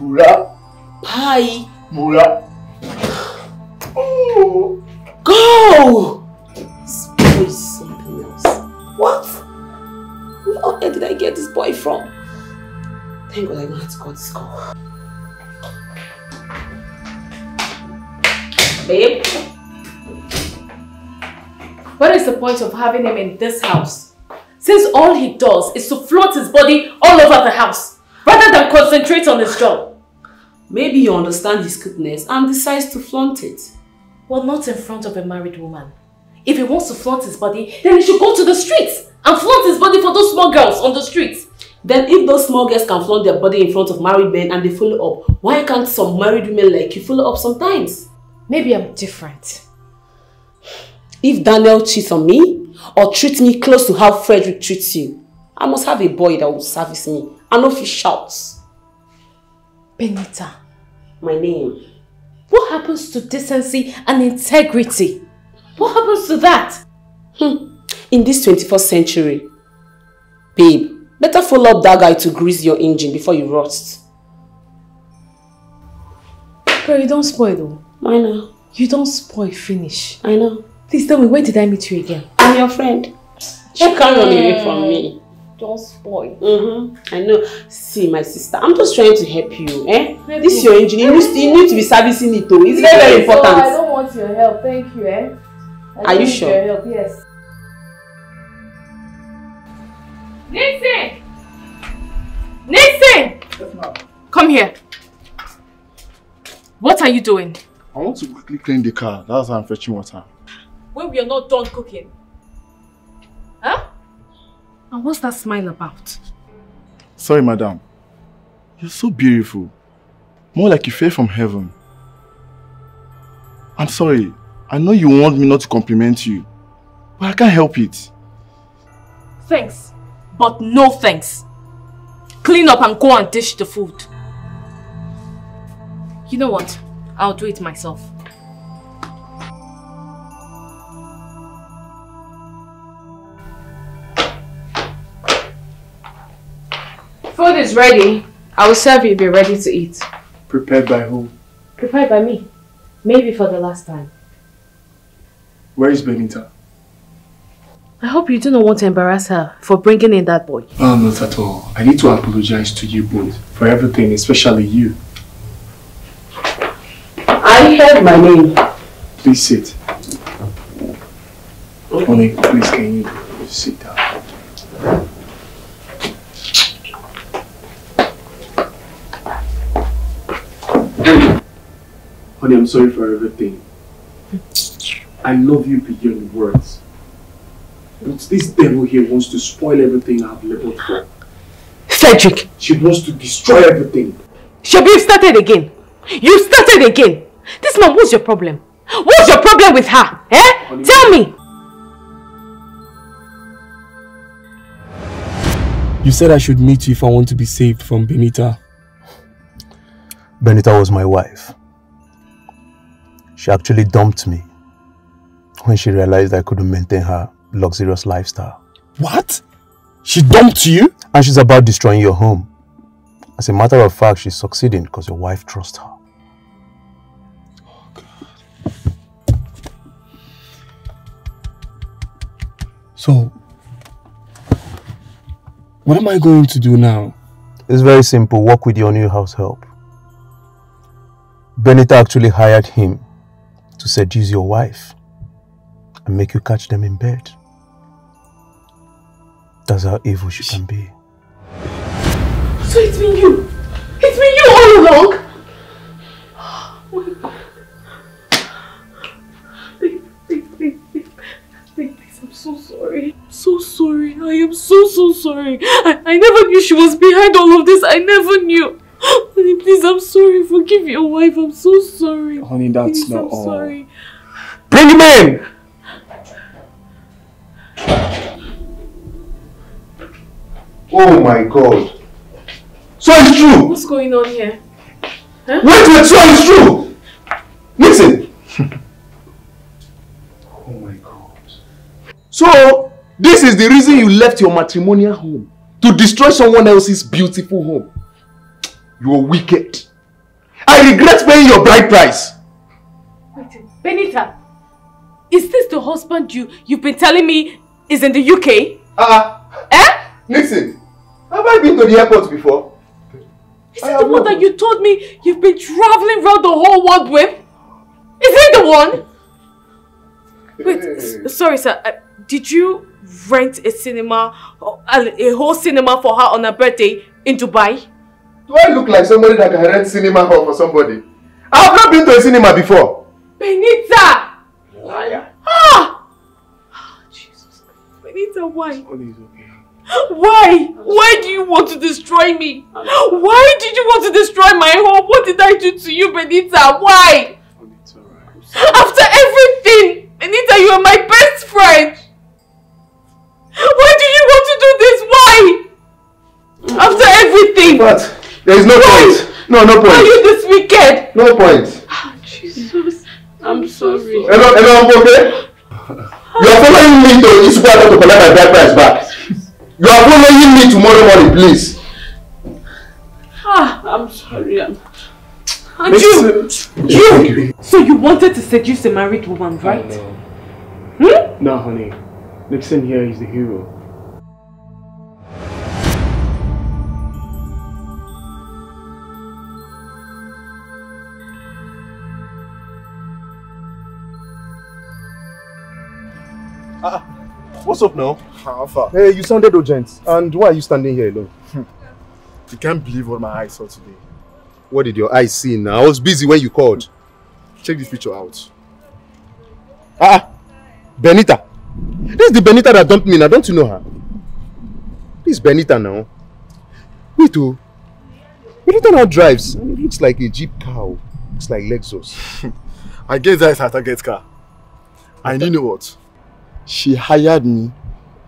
[SPEAKER 9] Mura.
[SPEAKER 2] Bye.
[SPEAKER 9] Mura. Oh.
[SPEAKER 2] Go! This boy is something else. What? Where did I get this boy from? Thank God I don't have to call this call. Babe?
[SPEAKER 4] What is the point of having him in this house? Since all he does is to flaunt his body all over the house, rather than concentrate on his job.
[SPEAKER 2] Maybe he understands his goodness and decides to flaunt it.
[SPEAKER 4] Well, not in front of a married woman. If he wants to flaunt his body, then he should go to the streets and flaunt his body for those small girls on the streets.
[SPEAKER 2] Then if those small girls can flaunt their body in front of married men and they follow up, why can't some married women like you follow up sometimes?
[SPEAKER 4] Maybe I'm different.
[SPEAKER 2] If Daniel cheats on me or treats me close to how Frederick treats you, I must have a boy that will service me and not he shouts.
[SPEAKER 4] Benita.
[SPEAKER 2] My name.
[SPEAKER 4] What happens to decency and integrity? What happens to that?
[SPEAKER 2] Hmm. In this 21st century, babe, better follow up that guy to grease your engine before you rust.
[SPEAKER 4] Girl, you don't spoil though.
[SPEAKER 2] I know.
[SPEAKER 4] You don't spoil finish.
[SPEAKER 2] I know.
[SPEAKER 4] Please tell me, when did I meet you again?
[SPEAKER 2] I'm your friend. You can't run away from me.
[SPEAKER 4] Don't spoil.
[SPEAKER 2] Mm-hmm. I know. See, my sister, I'm just trying to help you. Eh? Help this is your engine. You need, you need to be servicing it though. It's very, very important.
[SPEAKER 4] So I don't want your help. Thank you, eh? I
[SPEAKER 2] Are you sure?
[SPEAKER 4] Your help. Yes. Nixon! Nixon!
[SPEAKER 9] Yes, ma'am.
[SPEAKER 4] Come here. What are you doing?
[SPEAKER 9] I want to quickly clean the car. That's why I'm fetching water.
[SPEAKER 4] When we are not done cooking. Huh? And what's that smile about?
[SPEAKER 9] Sorry, madam. You're so beautiful. More like you fell from heaven. I'm sorry. I know you want me not to compliment you. But I can't help it.
[SPEAKER 4] Thanks. But no thanks. Clean up and go and dish the food. You know what? I'll do it myself. Food is ready. I will serve you be ready to eat.
[SPEAKER 5] Prepared by who?
[SPEAKER 4] Prepared by me. Maybe for the last time.
[SPEAKER 5] Where is Benita?
[SPEAKER 4] I hope you do not want to embarrass her for bringing in that boy.
[SPEAKER 5] Oh, not at all. I need to apologize to you both for everything, especially you.
[SPEAKER 2] I heard my name.
[SPEAKER 5] Please sit. Honey, please can you sit down? Honey, I'm sorry for everything. I love you beyond words. But this devil here wants to spoil everything I've labored for.
[SPEAKER 2] Cedric!
[SPEAKER 5] She wants to destroy everything.
[SPEAKER 4] Shabi, you started again. You started again. This man, what's your problem? What's your problem with her? Eh? Honey, Tell me.
[SPEAKER 5] You said I should meet you if I want to be saved from Benita.
[SPEAKER 1] Benita was my wife. She actually dumped me when she realized I couldn't maintain her luxurious lifestyle.
[SPEAKER 5] What? She dumped you?
[SPEAKER 1] And she's about destroying your home. As a matter of fact, she's succeeding because your wife trusts her.
[SPEAKER 5] Oh, God. So, what am I going to do now?
[SPEAKER 1] It's very simple. Work with your new house help. Benita actually hired him to seduce your wife and make you catch them in bed. That's how evil she can be.
[SPEAKER 4] So it's been you? It's been you all along? Babe, babe, babe, babe, please, I'm so sorry. I'm so sorry. I am so, so sorry. I, I never knew she was behind all of this. I never knew. Honey, please, I'm sorry. Forgive your wife. I'm so sorry.
[SPEAKER 5] Honey, that's
[SPEAKER 4] please,
[SPEAKER 5] not
[SPEAKER 4] I'm
[SPEAKER 5] all.
[SPEAKER 4] sorry.
[SPEAKER 5] Bring him in!
[SPEAKER 1] Oh my god. So it's true!
[SPEAKER 4] What's going on here? Huh?
[SPEAKER 1] Wait, wait, so it's true! Listen! oh my god. So, this is the reason you left your matrimonial home. To destroy someone else's beautiful home. You are wicked. I regret paying your bride price.
[SPEAKER 4] Wait, Benita, is this the husband you, you've been telling me is in the UK?
[SPEAKER 1] Ah. Uh,
[SPEAKER 4] eh?
[SPEAKER 1] Listen, have I been to the airport before?
[SPEAKER 4] Is it the one that you told me you've been traveling around the whole world with? Is it the one? Wait, sorry, sir. Uh, did you rent a cinema, a, a whole cinema for her on her birthday in Dubai?
[SPEAKER 1] Do I look like somebody that can rent cinema hall for somebody? I have not been to a cinema before.
[SPEAKER 4] Benita! Liar. Ah! Jesus. Benita, why? Why? Why do you want to destroy me? Why did you want to destroy my home? What did I do to you, Benita? Why? After everything, Benita, you are my best friend. Why do you want to do this? Why? After everything.
[SPEAKER 1] But there is no point. No, no
[SPEAKER 4] Why are you this wicked?
[SPEAKER 1] No point.
[SPEAKER 4] Jesus. I'm sorry.
[SPEAKER 1] Hello, hello, okay? You are following me to Isubu to collect my bride price back. You are following me tomorrow morning, please.
[SPEAKER 4] Ah, I'm sorry. I'm... And you, you, so you wanted to seduce a married woman, right? Hmm?
[SPEAKER 5] No, honey. Nixon here is the hero.
[SPEAKER 1] What's up now?
[SPEAKER 9] How far?
[SPEAKER 1] Hey, you sounded urgent. And why are you standing here alone?
[SPEAKER 9] You can't believe what my eyes saw today.
[SPEAKER 1] What did your eyes see now? I was busy when you called.
[SPEAKER 9] Check this picture out.
[SPEAKER 1] Ah, Benita. This is the Benita that dumped me now. Don't you know her? This is Benita now. Wait, oh. Benita now drives. and It looks like a Jeep cow. Looks like Lexus.
[SPEAKER 9] I guess that is her target car. And you know what? She hired me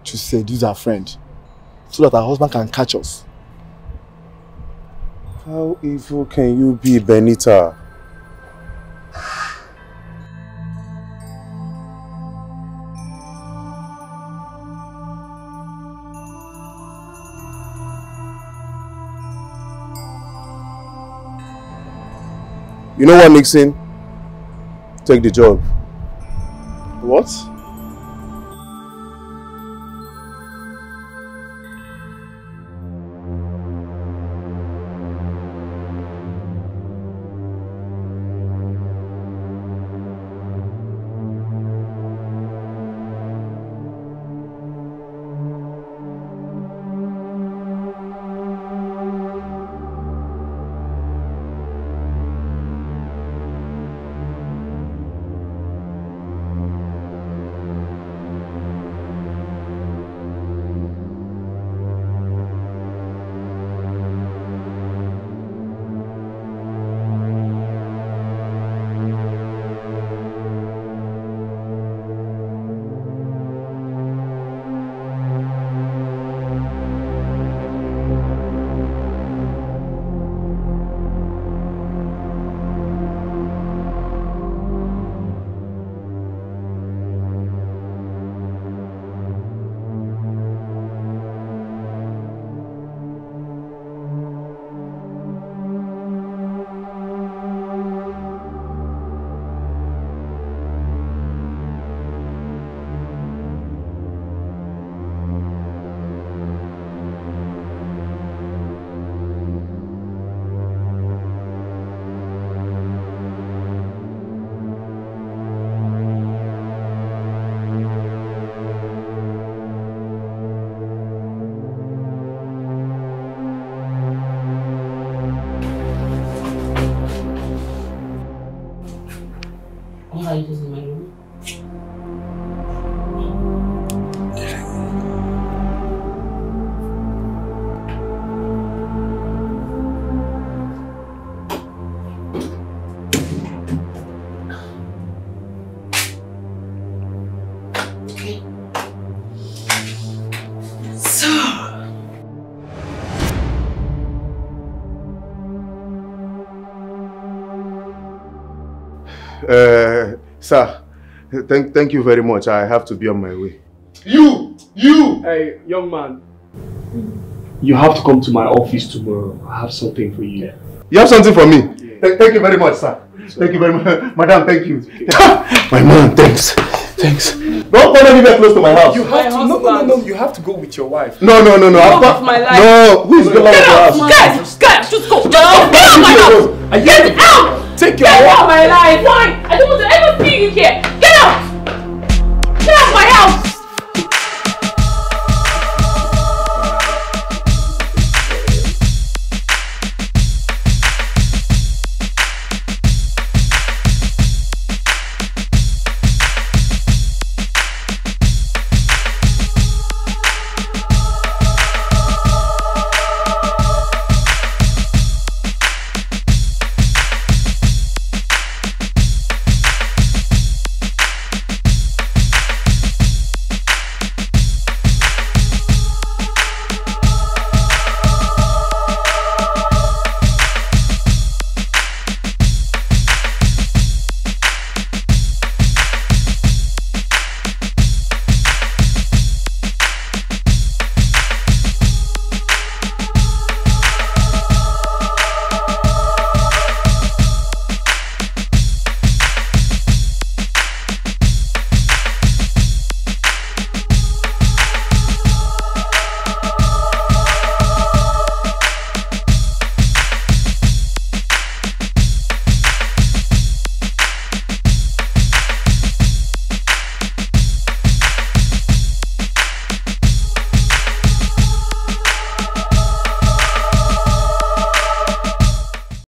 [SPEAKER 9] to seduce her friend so that her husband can catch us.
[SPEAKER 1] How evil can you be, Benita? You know what, Nixon? Take the job.
[SPEAKER 9] What?
[SPEAKER 2] What
[SPEAKER 1] sir, thank, thank you very much. I have to be on my way.
[SPEAKER 5] You! You! Hey, young man. You have to come to my office tomorrow. I have something for you.
[SPEAKER 1] You have something for me? Thank, thank you very much, sir. Thank you very much. Madam, thank you. my man, thanks. Thanks. Don't come anywhere close to my house.
[SPEAKER 5] You have to, no, no, no, no, you have to go with your wife.
[SPEAKER 1] No, no, no, no.
[SPEAKER 4] Love
[SPEAKER 1] I've
[SPEAKER 4] of my life.
[SPEAKER 1] No, who is the love of your house?
[SPEAKER 4] Guys, guys, just go. Just go. Get out of my house. Get out.
[SPEAKER 5] Take your
[SPEAKER 4] Get out of my life! Why? I don't want to ever see you here! Get out!